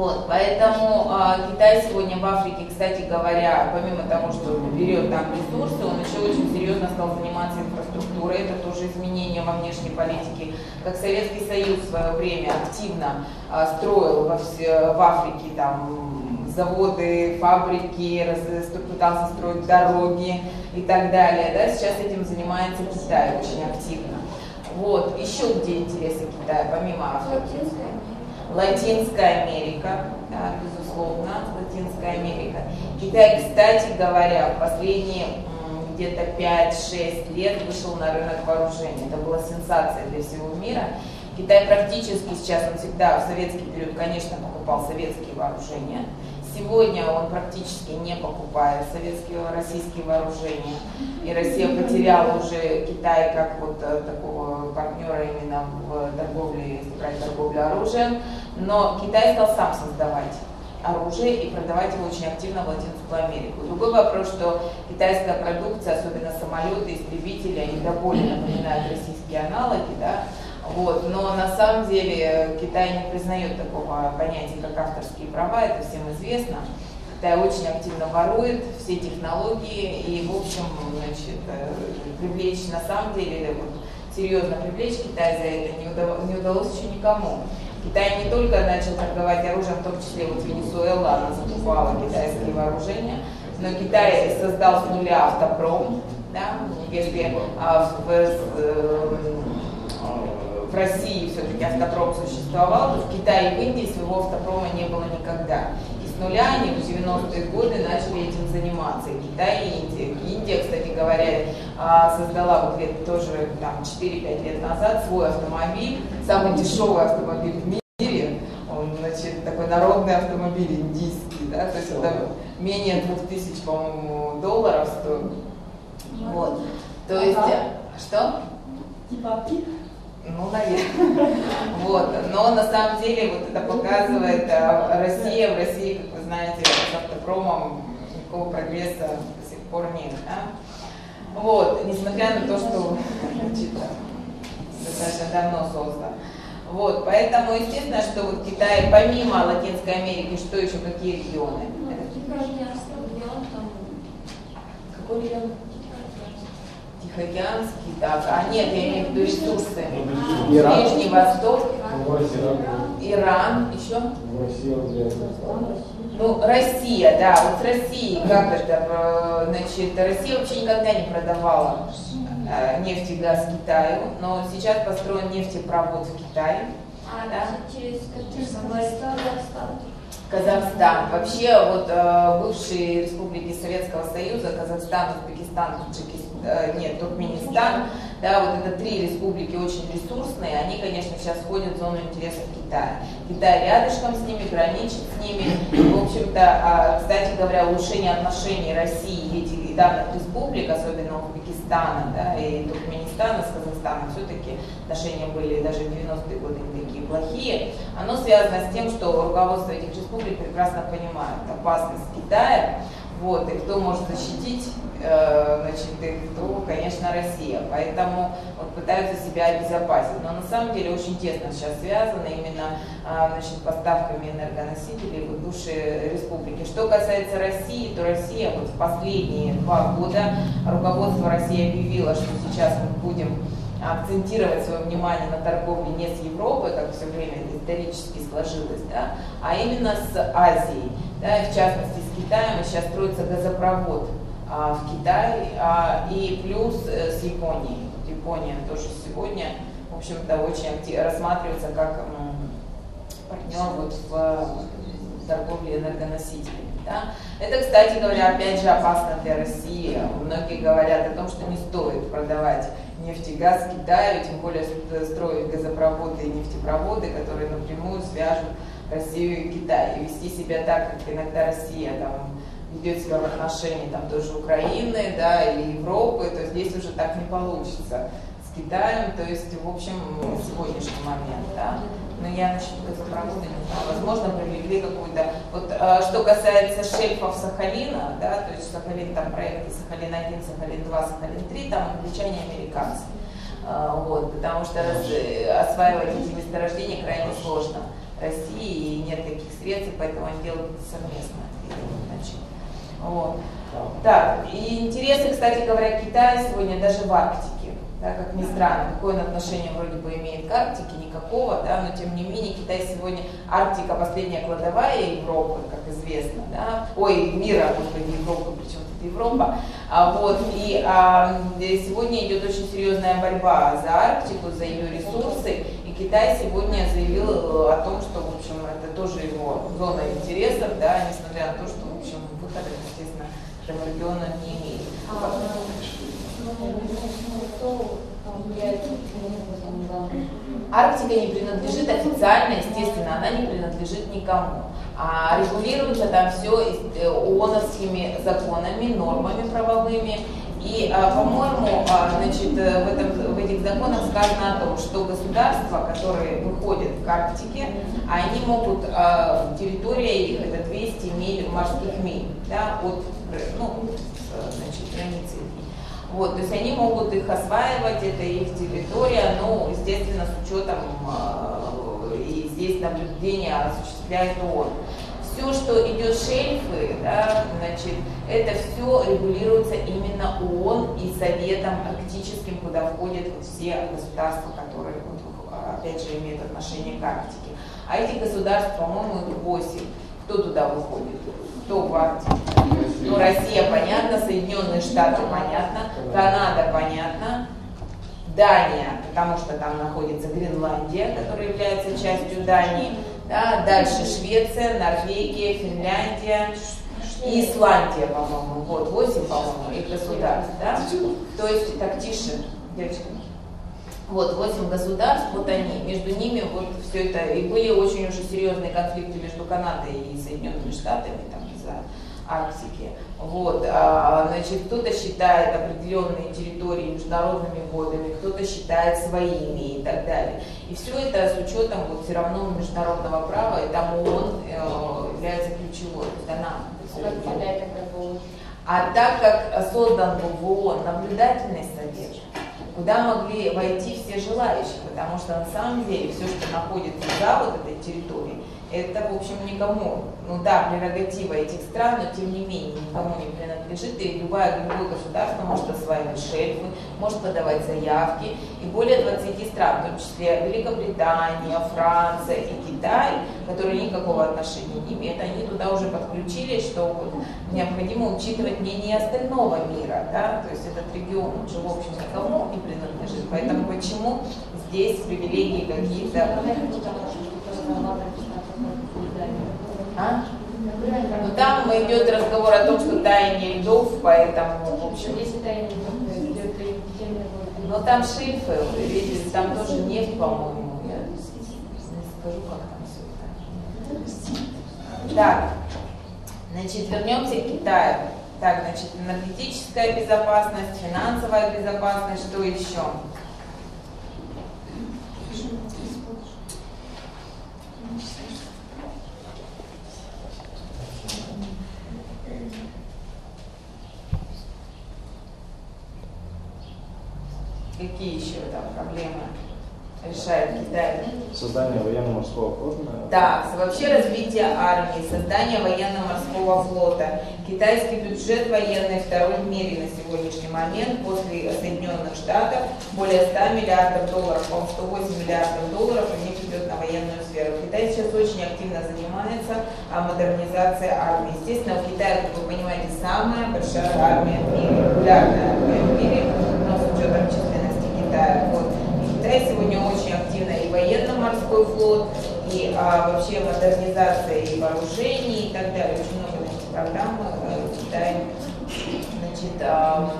Вот, поэтому э, Китай сегодня в Африке, кстати говоря, помимо того, что берет там ресурсы, он еще очень серьезно стал заниматься инфраструктурой, это тоже изменение во внешней политике. Как Советский Союз в свое время активно э, строил во все, в Африке там заводы, фабрики, пытался строить дороги и так далее, да, сейчас этим занимается Китай очень активно. Вот, еще где интересы Китая, помимо Африки? Латинская Америка, да, безусловно, Латинская Америка. Китай, кстати говоря, в последние где-то 5-6 лет вышел на рынок вооружений. Это была сенсация для всего мира. Китай практически сейчас, он всегда в советский период, конечно, покупал советские вооружения. Сегодня он практически не покупает советские, российские вооружения. И Россия потеряла уже Китай как вот э, такого партнера именно в торговле, если брать торговлю оружием. Но Китай стал сам создавать оружие и продавать его очень активно в Латинскую Америку. Другой вопрос, что китайская продукция, особенно самолеты, истребители, они до боли напоминают российские аналоги, да, вот. Но на самом деле Китай не признает такого понятия, как авторские права, это всем известно. Китай очень активно ворует все технологии и, в общем, значит, э, привлечь на самом деле, вот, серьезно привлечь Китай за это не, удав, не удалось еще никому. Китай не только начал торговать оружием, в том числе вот Венесуэла, она закупала китайские вооружения, но Китай создал с нуля автопром, да, если а, в, э, в России все-таки автопром существовал, в Китае и в Индии своего автопрома не было никогда. Нуля они в 90-е годы начали этим заниматься. И Китай, и Индия. Индия, кстати говоря, а, создала вот лет тоже там 4-5 лет назад свой автомобиль, самый дешевый автомобиль в мире. Он, значит, такой народный автомобиль индийский, да, то есть это менее 2000, по-моему, долларов стоит. Вот. То есть, что? Типа? Ну, наверное. Вот. Но на самом деле вот это показывает а, Россия. В России, как вы знаете, с автопромом никакого прогресса до сих пор нет. Да? Вот. Несмотря на то, что значит, достаточно давно создан. Вот, поэтому естественно, что вот Китай, помимо Латинской Америки, что еще, какие регионы? Какой регион? Тихоокеанский, так, а нет, я имею в виду ресурсы. Иран. Ближний Восток, Иран. Иран, еще? Россия, Ну, Россия, да, вот с Россией, как это, э, значит, Россия вообще никогда не продавала э, нефть и газ Китаю, но сейчас построен нефтепровод в Китае. А Да. через Казахстан, Казахстан. Вообще, вот э, бывшие республики Советского Союза, Казахстан, Узбекистан, Таджикистан, нет, Туркменистан, да, вот это три республики очень ресурсные, они, конечно, сейчас входят в зону интересов Китая. Китай рядышком с ними, граничит с ними. В общем-то, а, кстати говоря, улучшение отношений России и этих и данных республик, особенно Узбекистана да, и Туркменистана с Казахстаном, все-таки отношения были даже в 90-е годы не такие плохие, оно связано с тем, что руководство этих республик прекрасно понимает опасность Китая, вот, и кто может защитить э, значит, их, то, конечно, Россия. Поэтому вот, пытаются себя обезопасить. Но на самом деле очень тесно сейчас связано именно а, значит, поставками энергоносителей в бывшие республики. Что касается России, то Россия вот в последние два года руководство России объявило, что сейчас мы будем акцентировать свое внимание на торговле не с Европой, как все время исторически сложилось, да, а именно с Азией, да, и в частности с Китаем. Сейчас строится газопровод а, в Китай а, и плюс э, с Японией. Япония тоже сегодня, в общем-то, очень активно рассматривается как партнер вот в торговле энергоносителями. Да? Это, кстати говоря, опять же опасно для России. Многие говорят о том, что не стоит продавать нефть и газ Китаю, тем более строить газопроводы и нефтепроводы, которые напрямую свяжут Россию и Китай. И вести себя так, как иногда Россия там ведет себя в отношении там тоже Украины, да, или Европы, то здесь уже так не получится с Китаем, то есть, в общем, сегодняшний момент, да. Но я насчет газопровода не знаю, возможно, привлекли какую-то... Вот а, что касается шельфов Сахалина, да, то есть Сахалин, там проекты Сахалин-1, Сахалин-2, Сахалин-3, там англичане и американцы. А, вот, потому что э, осваивать эти месторождения крайне сложно России, и нет таких средств, поэтому они делают это совместно. Вот. Так, и интересы, кстати говоря, Китая сегодня даже в Арктике да, как ни странно, какое он отношение вроде бы имеет к Арктике, никакого, да, но тем не менее Китай сегодня, Арктика последняя кладовая Европы, как известно, да, ой, мира, господи, Европы, причем тут Европа, а, вот, и а, сегодня идет очень серьезная борьба за Арктику, за ее ресурсы, Китай сегодня заявил э, о том, что, в общем, это тоже его зона интересов, да, несмотря на то, что, в общем, выхода, естественно, этого региона не имеет. Арктика не принадлежит официально, естественно, она не принадлежит никому. А регулируется там все э, ООНовскими законами, нормами правовыми. И, а, по-моему, а, значит, э, в, этом, в этих законах сказано о том, что государства, которые выходят к Арктике, они могут, а, территория их это 200 миль морских миль да, от ну, значит, границы вот, то есть они могут их осваивать, это их территория, но, естественно, с учетом и здесь наблюдение осуществляет ООН. Все, что идет шельфы, да, значит, это все регулируется именно ООН и Советом Арктическим, куда входят вот все государства, которые, вот, опять же, имеют отношение к Арктике. А этих государств, по-моему, их 8. Кто туда выходит? Кто в Арктике? Ну, Россия, понятно, Соединенные Штаты, понятно, Канада, понятно, Дания, потому что там находится Гренландия, которая является частью Дании, да, дальше Швеция, Норвегия, Финляндия, и Исландия, по-моему, вот, 8, по-моему, их государств, да, то есть, так, тише, девочка, вот, 8 государств, вот они, между ними вот все это, и были очень уже серьезные конфликты между Канадой и Соединенными Штатами, там, из-за Арктики. Вот, а, значит, кто-то считает определенные территории международными водами, кто-то считает своими и так далее. И все это с учетом вот все равно международного права, и там ООН э, является ключевой, то есть она. А так как создан был в ООН наблюдательный совет, куда могли войти все желающие, потому что на самом деле все, что находится за вот этой территорией, это, в общем, никому, ну да, прерогатива этих стран, но тем не менее никому не принадлежит, и любое, любое государство может осваивать шельфы, может подавать заявки, и более 20 стран, в том числе Великобритания, Франция и Китай, которые никакого отношения не имеют, они туда уже подключились, что необходимо учитывать мнение остального мира, да, то есть этот регион уже, в общем, никому не принадлежит, поэтому почему здесь привилегии какие-то... А? Ну там идет разговор о том, что таяние льдов, поэтому, в общем... Если таяние льдов, Но там шифы, видите, там тоже нефть, по-моему. Я не скажу, как там все это. Так, значит, вернемся к Китаю. Так, значит, энергетическая безопасность, финансовая безопасность, что еще? Какие еще там проблемы решает Китай? Создание военно-морского флота. Да, вообще развитие армии, создание военно-морского флота. Китайский бюджет военный второй в мире на сегодняшний момент после Соединенных Штатов. Более 100 миллиардов долларов, по-моему, 108 миллиардов долларов у них идет на военную сферу. Китай сейчас очень активно занимается а, модернизацией армии. Естественно, у Китая, как вы понимаете, самая большая армия в мире, популярная армия в мире, но с учетом численности Китая. Вот. Китай сегодня очень активно и военно-морской флот, и а, вообще модернизация и вооружений и так далее. Очень много таких программ э, Китай значит, а,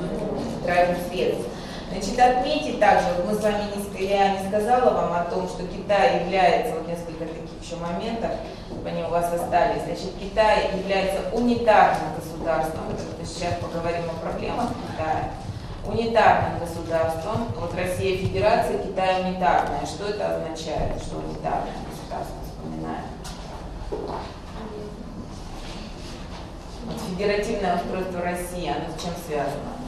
тратит средств. Значит, отметьте также, вот мы с вами не, я не сказала вам о том, что Китай является, вот несколько таких еще моментов, они у вас остались. Значит, Китай является унитарным государством, сейчас поговорим о проблемах Китая. Унитарным государством, вот Россия Федерация, Китай унитарная. Что это означает, что унитарное государство, вспоминаем? Вот федеративное устройство России, оно с чем связано?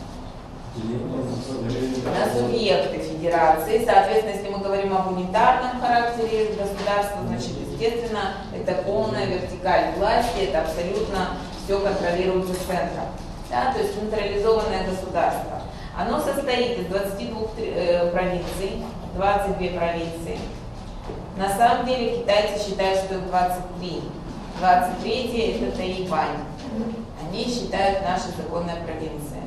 на субъекты федерации. Соответственно, если мы говорим об унитарном характере государства, значит, естественно, это полная вертикаль власти, это абсолютно все контролируется центром. Да, то есть централизованное государство. Оно состоит из 22 э, провинций, 22 провинции. На самом деле китайцы считают, что их 23. 23 это Тайвань. Они считают наши законные провинции.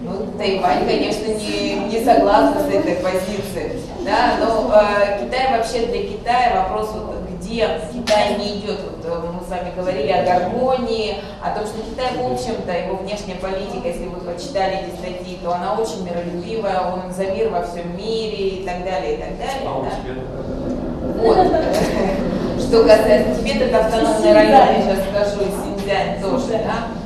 Ну, Тайвань, конечно, не, не согласна с этой позицией, да, но э, Китай вообще для Китая вопрос, вот, где Китай не идет, вот, э, мы с вами говорили о гармонии, о том, что Китай, в общем-то, его внешняя политика, если вы прочитали эти статьи, то она очень миролюбивая, он за мир во всем мире и так далее, и так далее, А да. Вот. Что касается Тибета, это автономный район, я сейчас скажу, Синьцзянь тоже, да.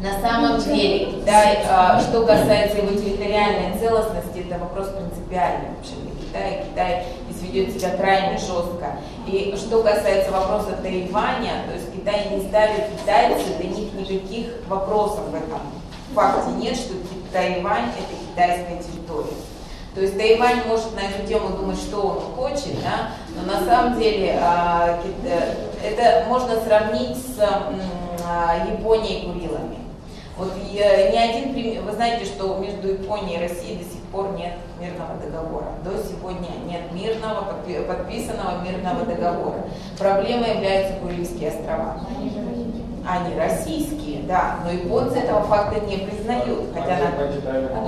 На самом деле, Китай, а, что касается его территориальной целостности, это вопрос принципиальный вообще для Китая. Китай здесь ведет себя крайне жестко. И что касается вопроса Тайваня, то есть Китай не ставит китайцы, для них никаких вопросов в этом факте нет, что Тайвань это китайская территория. То есть Тайвань может на эту тему думать, что он хочет, да, но на самом деле а, э, это можно сравнить с а, Японией и Курилами. Вот я- ни один пример, вы знаете, что между Японией и Россией до сих пор нет мирного договора. До сегодня нет мирного, подпи- подписанного мирного договора. Проблемой являются Курильские острова. Они российские, да, но японцы этого факта не признают. Хотя на А.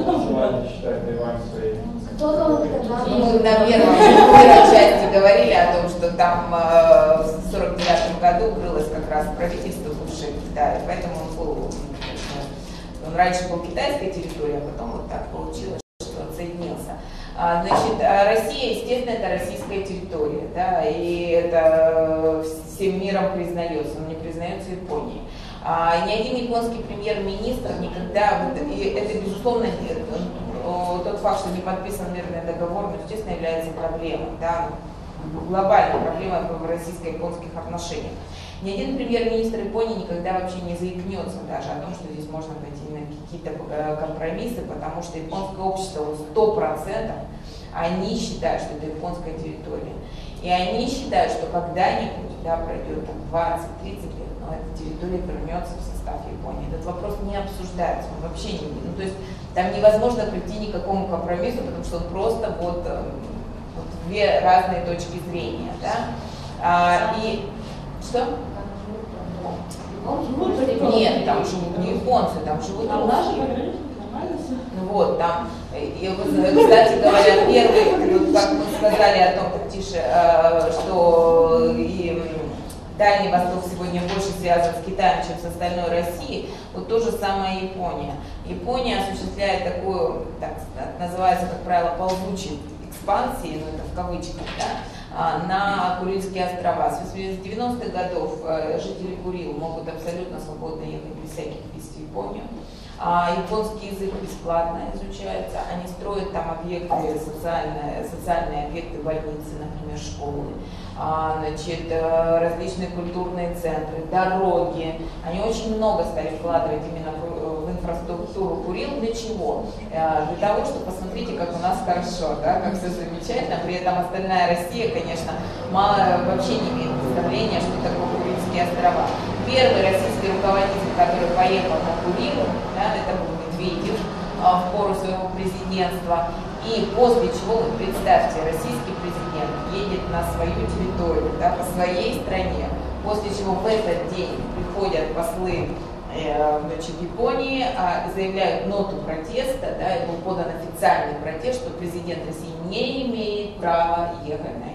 Мы на первом, в первой части говорили о том, что там э, в 49 году крылось как раз правительство бывшее Китая, поэтому он был, он раньше был китайской территорией, а потом вот так получилось, Значит, а Россия, естественно, это российская территория, да, и это всем миром признается, но не признается Японией. А, ни один японский премьер-министр никогда, и это безусловно не- о, тот факт, что не подписан мирный договор, ну, естественно, является проблемой, да, глобальной проблемой в российско-японских отношениях. Ни один премьер-министр Японии никогда вообще не заикнется даже о том, что здесь можно пойти на какие-то э, компромиссы, потому что японское общество вот сто процентов они считают, что это японская территория. И они считают, что когда-нибудь, да, пройдет там 20-30 лет, но эта территория вернется в состав Японии. Этот вопрос не обсуждается, он вообще не, ну, то есть там невозможно прийти ни к какому компромиссу, потому что он просто вот, э, вот две разные точки зрения, да. А, и что? Нет, там живут не японцы, там живут А русские. Ну Вот, там, э, и, вот, кстати говоря, первый, вот как мы сказали о том, тише, э, что и Дальний Восток сегодня больше связан с Китаем, чем с остальной Россией, вот то же самое Япония. Япония осуществляет такую, так называется, как правило, ползучей экспансии, ну это в кавычках, да, а, на Курильские острова. С 90-х годов э, жители Курил могут абсолютно свободно ехать без всяких виз в Японию. А, японский язык бесплатно изучается, они строят там объекты, социальные, социальные объекты, больницы, например, школы, а, значит, э, различные культурные центры, дороги. Они очень много стали вкладывать именно в, инфраструктуру Курил. Для чего? Э, Для того, что посмотрите, как у нас хорошо, да, как все замечательно. При этом остальная Россия, конечно, мало вообще не имеет представления, что такое Курильские острова. Первый российский руководитель, который поехал на Курилы, да, это был Медведев а, в пору своего президентства. И после чего, вот представьте, российский президент едет на свою территорию, да, по своей стране, после чего в этот день приходят послы э, значит, Японии, а, заявляют ноту протеста, да, был подан официальный протест, что президент России не имеет права ехать на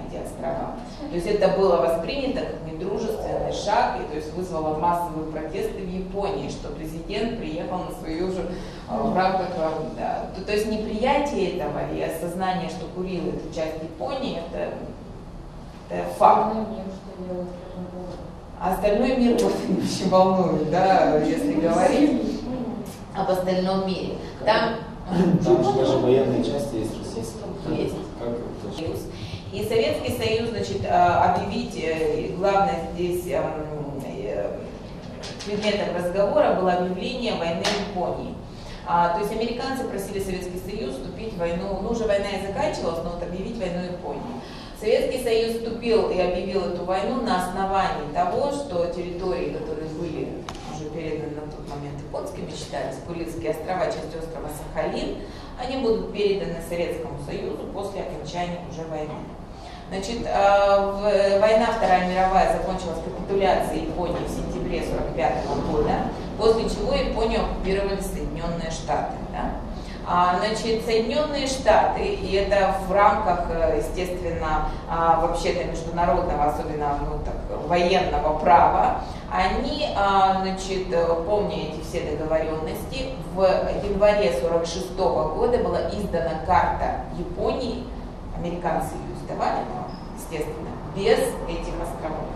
острова. То есть это было воспринято как недружественный шаг, и то есть вызвало массовые протесты в Японии, что президент приехал на свою же э, в рамках, э, да, то, то есть неприятие этого и осознание, что Курил это часть Японии, это, это факт. А остальной мир просто не очень волнует, да, если говорить об остальном мире. Там Там же даже военные части есть российские. Есть. И Советский Союз, значит, а, объявить, э, главное здесь эм, э, предметом разговора было объявление войны Японии. А, то есть американцы просили Советский Союз вступить в войну, ну уже война и заканчивалась, но вот объявить войну Японии. Советский Союз вступил и объявил эту войну на основании того, что территории, которые были уже переданы на тот момент японскими, считались Курильские острова, часть острова Сахалин, они будут переданы Советскому Союзу после окончания уже войны. Значит, э, война Вторая мировая закончилась капитуляцией Японии в сентябре 1945 года, после чего Японию оккупировали Соединенные Штаты. да. А, Значит, Соединенные Штаты, и это в рамках, э, естественно, а, вообще-то международного, особенно ну, так, военного права, они, а, значит, помня эти все договоренности, в январе 46 года была издана карта Японии, американцы ее но, естественно, без этих островов.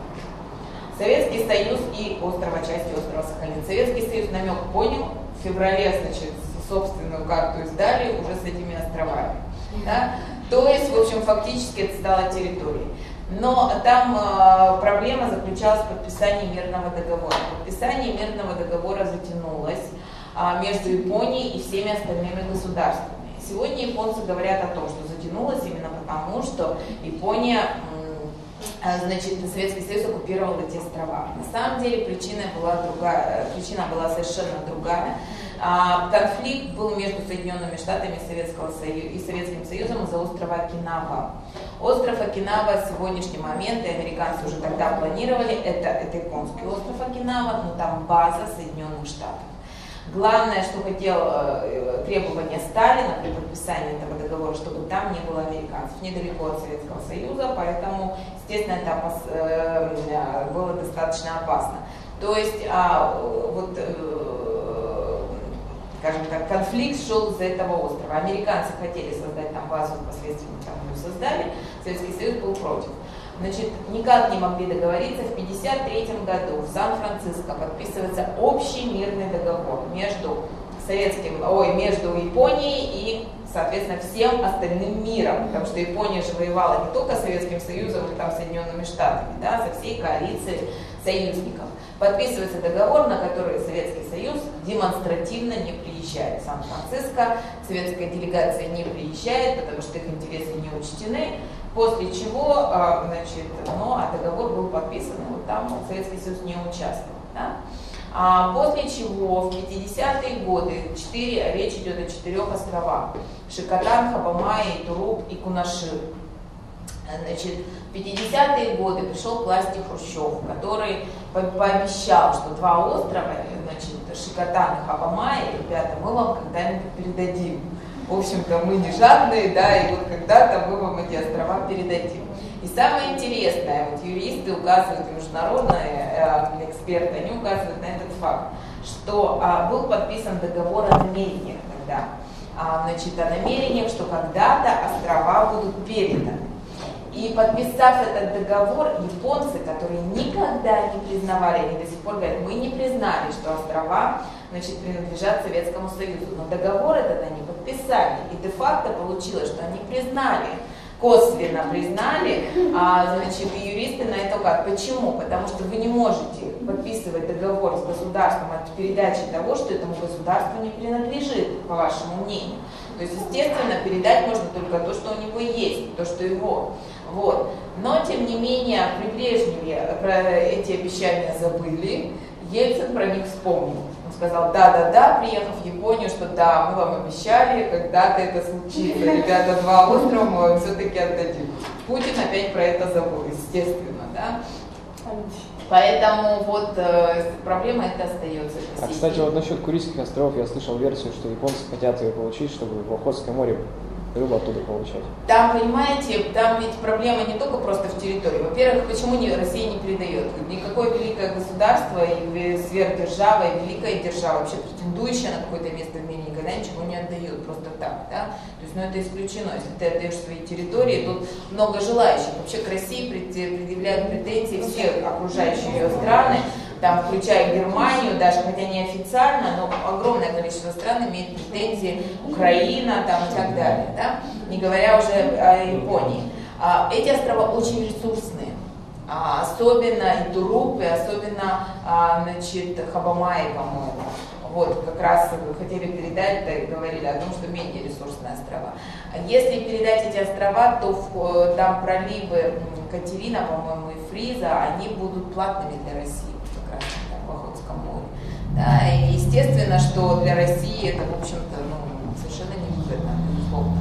Советский Союз и острова, части острова Сахалин. Советский Союз намек понял, в феврале, значит, собственную карту издали уже с этими островами. Да? То есть, в общем, фактически это стало территорией. Но там э, проблема заключалась в подписании мирного договора. Подписание мирного договора затянулось а, между Японией и всеми остальными государствами. Сегодня японцы говорят о том, что затянулось именно потому, что Япония а, значит, Советский Союз оккупировал эти острова. На самом деле причина была другая, э, причина была совершенно другая. А, Конфликт был между Соединенными Штатами Советского Союза, и Советским Союзом из-за острова Окинава. Остров Окинава в сегодняшний момент, и американцы уже тогда планировали, это, это японский остров Окинава, но там база Соединенных Штатов. Главное, что хотел э, требование Сталина при подписании этого договора, чтобы там не было американцев, недалеко от Советского Союза, поэтому, естественно, это э, э, было достаточно опасно. То есть, а, вот, скажем так, конфликт шел из-за этого острова. Американцы хотели создать там базу, впоследствии мы там ее создали, Советский Союз был против. Значит, никак не могли договориться. В 1953 году в Сан-Франциско подписывается общий мирный договор между советским, ой, между Японией и, соответственно, всем остальным миром, потому что Япония же воевала не только Советским Союзом и там Соединенными Штатами, да, со всей коалицией союзников. Подписывается договор, на который Советский Союз демонстративно не приезжает Сан-Франциско, советская делегация не приезжает, потому что их интересы не учтены, после чего, а, значит, ну, а договор был подписан, вот там Советский Союз не участвовал. Да? А после чего в 50-е годы четыре, речь идет о четырех островах. Шикотан, Хабамай, Туруп и Кунашир. Значит, в 50-е годы пришел к власти Хрущев, который по- пообещал, что два острова, значит, Шикотан и Хабамай, ребята, мы вам когда-нибудь передадим. В общем-то, мы не жадные, да, и вот когда-то мы вам эти острова передадим. И самое интересное, вот юристы указывают, международные э, эксперты, они указывают на этот факт, что а, был подписан договор о намерениях тогда. А, значит, о намерениях, что когда-то острова будут переданы. И подписав этот договор, японцы, которые никогда не признавали, они до сих пор говорят, мы не признали, что острова значит, принадлежат Советскому Союзу. Но договор этот они подписали. И де-факто получилось, что они признали, косвенно признали, а, значит, и юристы на это как? Почему? Потому что вы не можете подписывать договор с государством от передачи того, что этому государству не принадлежит, по вашему мнению. То есть, естественно, передать можно только то, что у него есть, то, что его. Вот. Но, тем не менее, при Брежневе про эти обещания забыли, Ельцин про них вспомнил. Он сказал, да-да-да, приехав в Японию, что да, мы вам обещали, когда-то это случится. Ребята, два острова мы вам все-таки отдадим. Путин опять про это забыл, естественно, да. Поэтому вот э, проблема это остается. А, кстати, вот насчет Курильских островов я слышал версию, что японцы хотят ее получить, чтобы в Охотское море рыбу оттуда получать. Там, понимаете, там ведь проблема не только просто в территории. Во-первых, почему не, Россия не передает? Никакое великое государство и сверхдержава, и великая держава, вообще претендующая на какое-то место в мире, никогда ничего не отдает просто так. Да? То есть, ну это исключено. Если ты отдаешь свои территории, тут много желающих. Вообще к России предъявляют претензии все окружающие ее страны, там, включая Германию, даже хотя не официально, но огромное количество стран имеет претензии, Украина там, и так далее, да? не говоря уже о Японии. А, эти острова очень ресурсные, а, особенно Итурупы, особенно а, значит, Хабамай, по-моему. Вот, как раз хотели передать, да, говорили о том, что менее ресурсные острова. Если передать эти острова, то в, там проливы Катерина, по-моему, и Фриза, они будут платными для России раз там, в Охотском море. Да, и естественно, что для России это, в общем-то, ну, совершенно невыгодно, безусловно,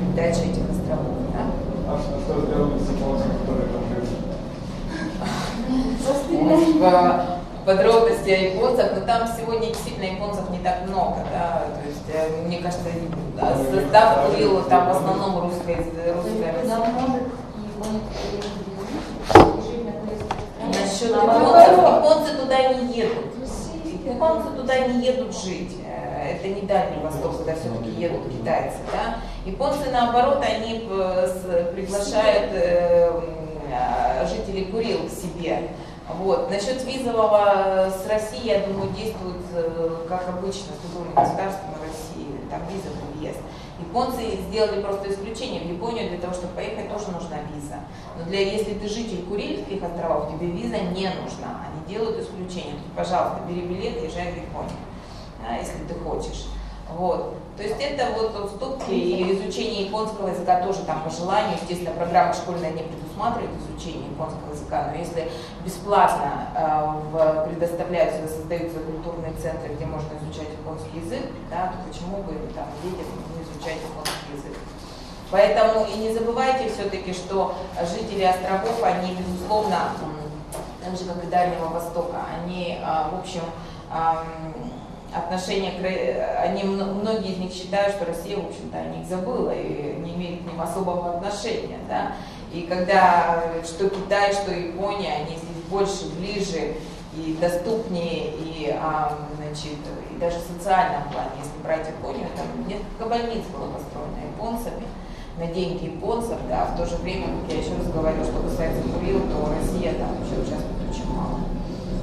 передача этих островов. Да? А что сделали с японцем, который там? В подробности о японцах, но там сегодня действительно японцев не так много, да, то есть, э, мне кажется, да, состав Курила там в основном русская, русская Россия. может японец приехать жить на турецкой Наоборот. японцев, японцы туда не едут. Японцы туда не едут жить. Э, Это не Дальний Восток, куда все-таки едут китайцы. Да? Японцы, наоборот, они э, приглашают э, жителей Курил к себе. Вот. Насчет визового с Россией, я думаю, действует как обычно с любым государством России. Там визовый въезд. Японцы сделали просто исключение. В Японию для того, чтобы поехать, тоже нужна виза. Но для, если ты житель Курильских островов, тебе виза не нужна. Они делают исключение. Есть, пожалуйста, бери билет, езжай в Японию, да, если ты хочешь. Вот. То есть это вот уступки и изучение японского языка тоже там по желанию. Естественно, программа школьная не предусматривает изучение японского языка, но если бесплатно э, предоставляются, создаются культурные центры, где можно изучать японский язык, да, то почему бы там детям не изучать японский язык? Поэтому и не забывайте все-таки, что жители островов, они, безусловно, так же, как и Дальнего Востока, они, а, в общем, ам, отношения, они, мно- многие из них считают, что Россия, в общем-то, о них забыла и не имеет к ним особого отношения, да. И когда что Китай, что Япония, они здесь больше, ближе и доступнее, и, ам, значит, и даже в социальном плане, если брать Японию, там несколько больниц было построено японцами, на деньги японцев, да, в то же время, как я еще раз говорю, что касается Курил, то Россия там еще участвует очень мало,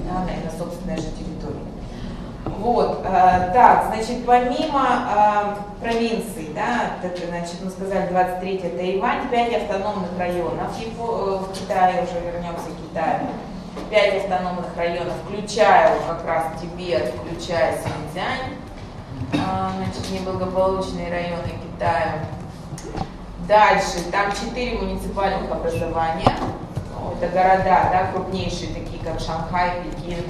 да, на, на собственной же территории. Вот, э, так, значит, помимо э, провинций, да, это, значит, мы сказали 23 Тайвань, 5 автономных районов Япо- э, в Китае, уже вернемся к Китаю, 5 автономных районов, включая как раз Тибет, включая Синьцзянь, э, значит, неблагополучные районы Китая. Дальше, там 4 муниципальных образования, Ну, это города, да, крупнейшие, такие как Шанхай, Пекин,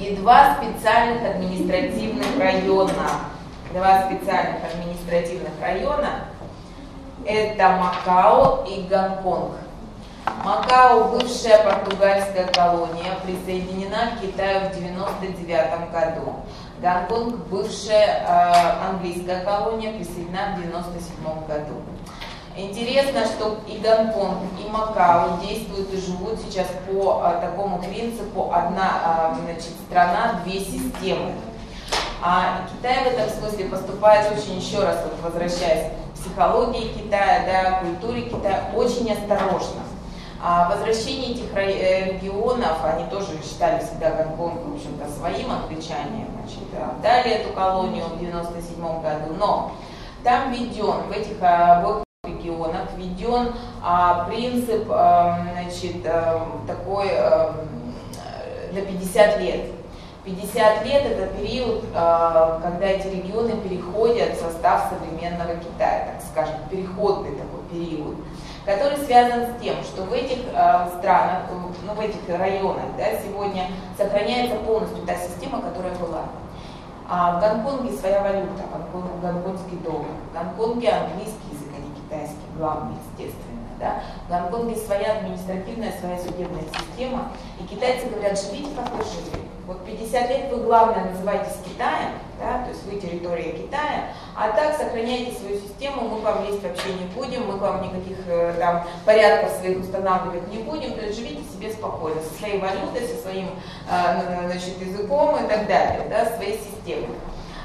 и два специальных административных района. Два специальных административных района. Это Макао и Гонконг. Макао, бывшая португальская колония, присоединена к Китаю в 1999 году. Гонконг, бывшая э, английская колония, присоединена в 1997 году. Интересно, что и Гонконг, и Макао действуют и живут сейчас по а, такому принципу одна а, значит, страна, две системы. А Китай в этом смысле поступает очень, еще раз вот возвращаясь к психологии Китая, да, культуре Китая, очень осторожно. А возвращение этих э, регионов, они тоже считали всегда Гонконг, в общем-то, своим англичане, значит, отдали эту колонию в 97 году, но там введен в этих а, обоих регионах введен а, принцип а, значит, а, такой а, на 50 лет. 50 лет это период, а, когда эти регионы переходят в состав современного Китая, так скажем, переходный такой период, который связан с тем, что в этих а, странах, ну, в этих районах да, сегодня сохраняется полностью та система, которая была. А в Гонконге своя валюта, гонконг- гонконгский доллар. В Гонконге английский китайский, главный, естественно. Да? В Гонконге своя административная, своя судебная система. И китайцы говорят, живите как вы жили. Вот 50 лет вы, главное, называетесь Китаем, да, то есть вы территория Китая, а так сохраняйте свою систему, мы к вам лезть вообще не будем, мы к вам никаких э, там порядков своих устанавливать не будем, то есть живите себе спокойно, со своей валютой, со своим э, значит, языком и так далее, да, своей системой.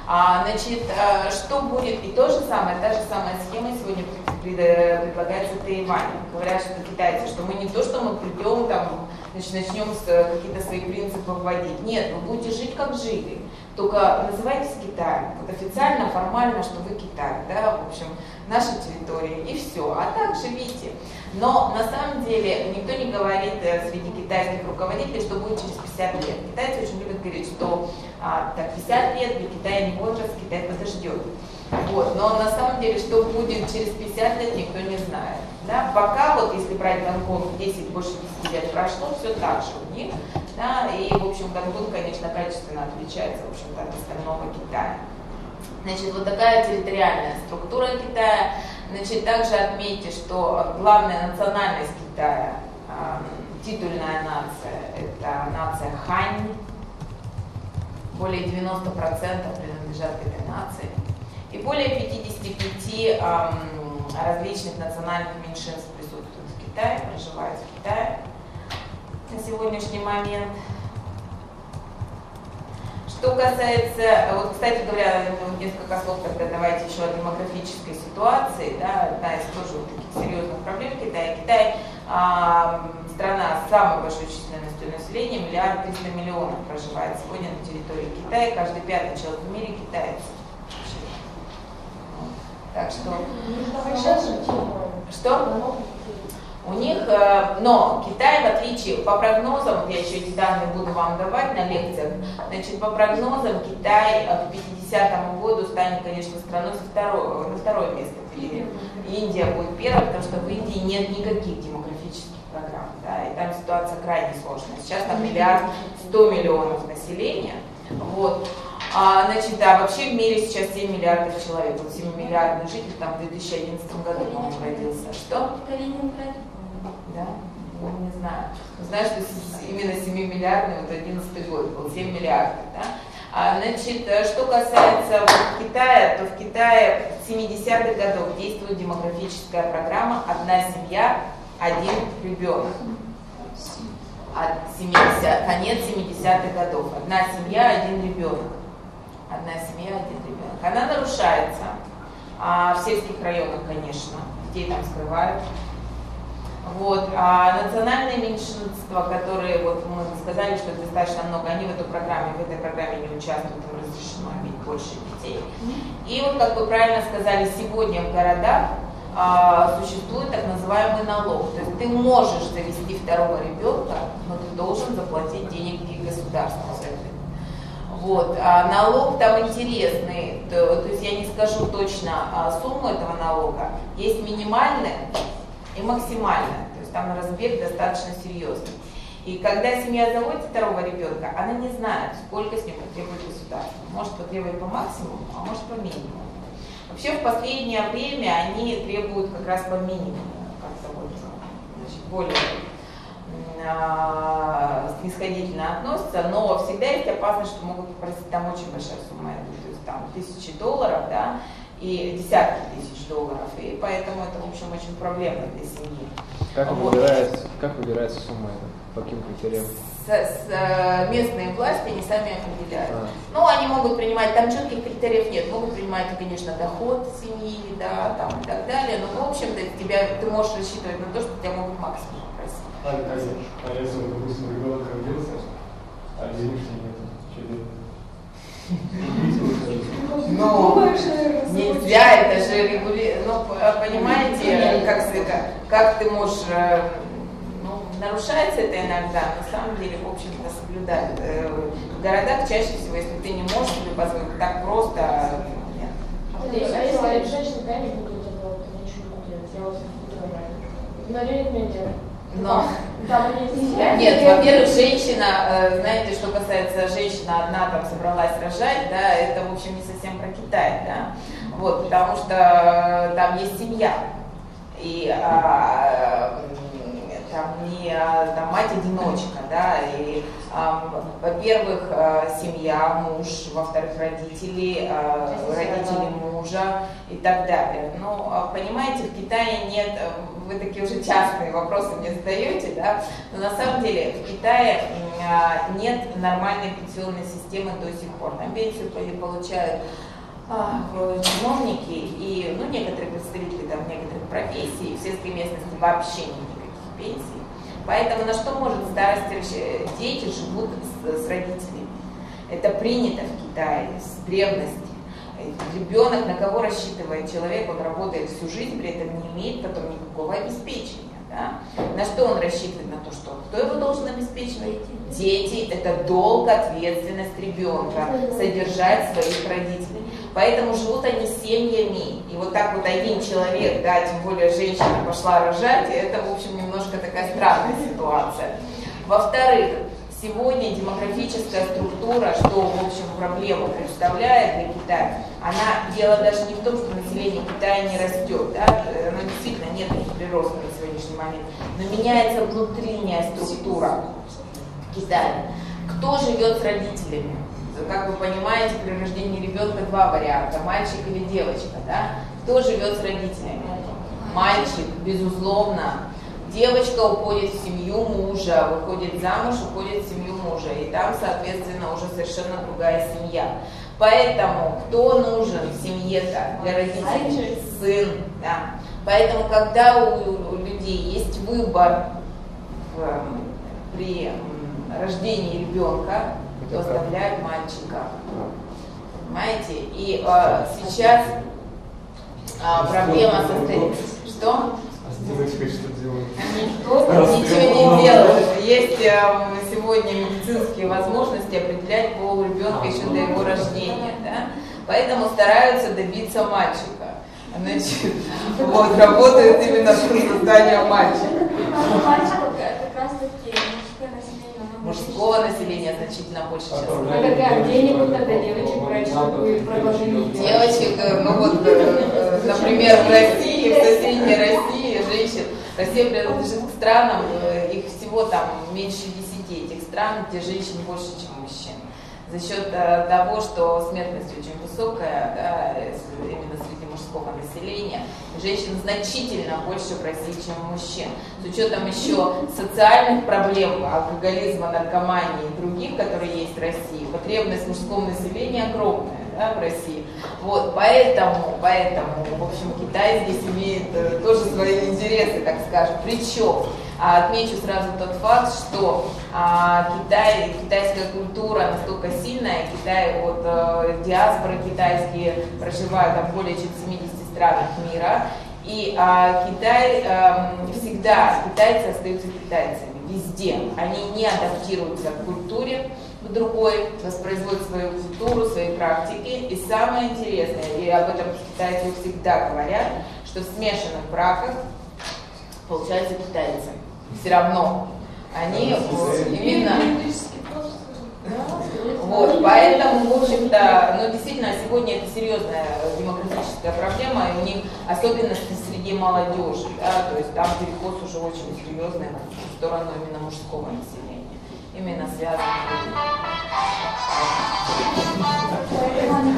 А, значит, а, что будет, и то же самое, та же самая схема сегодня предлагается Тайваню. Говорят, что китайцы, что мы не то, что мы придем там, значит, начнем с э, какие-то свои принципы вводить. Нет, вы будете жить как жили. Только называйтесь Китаем. Вот официально, формально, что вы Китай, да, в общем, наша территория, и все. А так живите. Но на самом деле никто не говорит э, среди китайских руководителей, что будет через 50 лет. Китайцы очень любят говорить, что а, так, 50 лет для Китая не возраст, Китай подождет. Вот. Но на самом деле, что будет через 50 лет, никто не знает. Да? Пока, вот если брать Гонконг, 10, больше 10 лет прошло, все так же у них. Да? И, в общем, Гонконг, конечно, качественно отличается, в общем-то, от остального Китая. Значит, вот такая территориальная структура Китая. Значит, также отметьте, что главная национальность Китая, э, титульная нация, это нация Хань. Более 90% принадлежат этой нации. И более 55 э, различных национальных меньшинств присутствуют в Китае, проживают в Китае на сегодняшний момент. Что касается, вот, кстати говоря, ну, несколько слов тогда давайте еще о демографической ситуации, да, одна из тоже вот таких серьезных проблем Китая. Китай а, страна с самой большой численностью населения, миллиард триста миллионов проживает сегодня на территории Китая, каждый пятый человек в мире китаец. Так что... Что? У них, э, но Китай, в отличие, по прогнозам, вот я еще эти данные буду вам давать на лекциях, значит, по прогнозам Китай к 50 году станет, конечно, страной со второго, на второе место. И Индия будет первой, потому что в Индии нет никаких демографических программ, да, и там ситуация крайне сложная. Сейчас там миллиард сто миллионов населения, вот. А, значит, да, вообще в мире сейчас 7 миллиардов человек, вот 7 миллиардных жителей, там в 2011 году, по-моему, родился. Что? Калининград да? Ну, не знаю. Знаю, что именно 7 миллиардный, вот 11 год был 7 миллиардов, да? А, значит, э, что касается вот, Китая, то в Китае в 70-х годов действует демографическая программа «Одна семья, один ребенок». От 70, конец 70-х годов. Одна семья, один ребенок. Одна семья, один ребенок. Она нарушается. А в сельских районах, конечно, детей там скрывают. Вот. А национальные меньшинства, которые, вот мы сказали, что достаточно много, они в эту программе, в этой программе не участвуют, им разрешено иметь больше детей. И вот, как вы правильно сказали, сегодня в городах а, существует так называемый налог. То есть ты можешь завести второго ребенка, но ты должен заплатить деньги государству за это. Вот. А налог там интересный, то, то есть я не скажу точно а, сумму этого налога. Есть минимальная, и максимально. То есть там разбег достаточно серьезный. И когда семья заводит второго ребенка, она не знает, сколько с ним потребует государство. Может потребовать по максимуму, а может по минимуму. Вообще в последнее время они требуют как раз по минимуму, как-то вот, значит, более э, снисходительно относятся, но всегда есть опасность, что могут попросить там очень большая сумма, то есть там тысячи долларов, да, и десятки тысяч долларов. И поэтому это, в общем, очень проблемно для семьи. Как вот. выбирается, как выбирается сумма это? По каким критериям? С, с, э, местные власти они сами определяют. А. Ну, они могут принимать, там четких критериев нет, могут принимать, конечно, доход семьи, да, там и так далее, но, в общем-то, тебя, ты можешь рассчитывать на то, что тебя могут максимум просить. А, а если, допустим, ребенок родился, а денег нет, что делать? Но нельзя, это же регулировать. Ну, понимаете, как, как ты можешь э, ну, нарушается это иногда, на самом деле, в общем-то, соблюдают. Э, в городах чаще всего, если ты не можешь себе позволить так просто, нет. А если женщина, да, не будет этого, то ничего не будет делать, на денег мне делать. Но нет, во-первых, женщина, э, знаете, что касается женщины, одна там собралась рожать, да, это, в общем, не совсем про Китай, да, вот, потому что там есть семья, и а, там, не а, там, мать-одиночка, да, и, ам, во-первых, а, семья, муж, во-вторых, родители, а, родители мужа и так далее. Ну, понимаете, в Китае нет, э, вы такие уже частные вопросы мне задаете, да, но на самом деле в Китае нет нормальной пенсионной системы до сих пор. Там пенсию по- получают э, чиновники и ну, некоторые представители там, некоторых профессий, в сельской местности вообще нет пенсий. Поэтому на что может расщ- дети живут с, с родителями? Это принято в Китае с древности. Ребенок, на кого рассчитывает человек, он работает всю жизнь, при этом не имеет потом никакого обеспечения. Да? На что он рассчитывает? На то, что кто его должен обеспечивать? Дети – это долг, ответственность ребенка, содержать своих родителей. Поэтому живут они семьями. И вот так вот один человек, да, тем более женщина пошла рожать, это, в общем, немножко такая странная ситуация. Во-вторых, сегодня демографическая структура, что, в общем, проблему представляет для Китая, она, дело даже не в том, что население Китая не растет, да, оно действительно нет прироста на сегодняшний момент, но меняется внутренняя структура Китая. Кто живет с родителями? Как вы понимаете, при рождении ребенка два варианта, мальчик или девочка, да? Кто живет с родителями? Мальчик, безусловно. Девочка уходит в семью мужа, выходит замуж, уходит в семью мужа. И там, соответственно, уже совершенно другая семья. Поэтому кто нужен в семье-то для родителей? Сын, да. Поэтому, когда у, у людей есть выбор в, эм, при м, рождении ребенка, то оставляют мальчика. Понимаете? И э, сейчас а, проблема состоит... Что? А с девочкой что делают? Ничего не делают. Есть э, сегодня медицинские возможности определять пол ребенка еще до его рождения. Да? Поэтому стараются добиться мальчика. Значит, вот, работают именно по созданию мальчика. Мальчиков как раз таки мужское население. оно Мужского населения значительно больше сейчас. А какая денег тогда девочек делать? Девочек, э, ну вот, э, э, например, в России, в соседней России женщин, Россия принадлежит к странам, их всего там меньше 10 этих стран, где женщин больше, чем мужчин. За счет того, что смертность очень высокая, да, именно среди мужского населения, женщин значительно больше в России, чем мужчин. С учетом еще социальных проблем, алкоголизма, наркомании и других, которые есть в России, потребность мужского населения огромная да, в России. Вот, поэтому, поэтому, в общем, Китай здесь имеет э, тоже свои интересы, так скажем. Причем, отмечу сразу тот факт, что а, Китай, китайская культура настолько сильная, Китай, вот э, диаспоры китайские проживают там более чем в 70 странах мира, и а, Китай эм, всегда, китайцы остаются китайцами везде. Они не адаптируются к культуре другой, воспроизводят свою культуру, свои практики. И самое интересное, и об этом китайцы всегда говорят, что в смешанных браках получаются китайцы. Все равно. Они именно... Вот, поэтому, в общем-то, ну, действительно, сегодня это серьезная демократическая проблема, и у них особенности среди молодежи, да, то есть там переход уже очень серьезный в сторону именно мужского населения, именно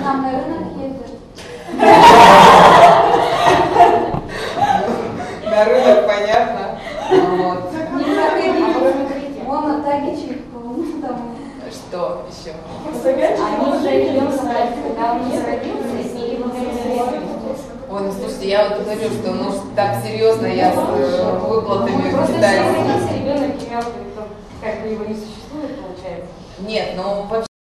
на рынок. На рынок, понятно. Вот. Не заходите. Вон на тагичек, ну там. Что еще? Они уже ребенка когда он не родился, и его Ой, ну слушайте, я вот говорю, что ну так серьезно я с э, выплатами Просто китайцев. если родился ребенок как бы его не существует, получается. Нет, ну вообще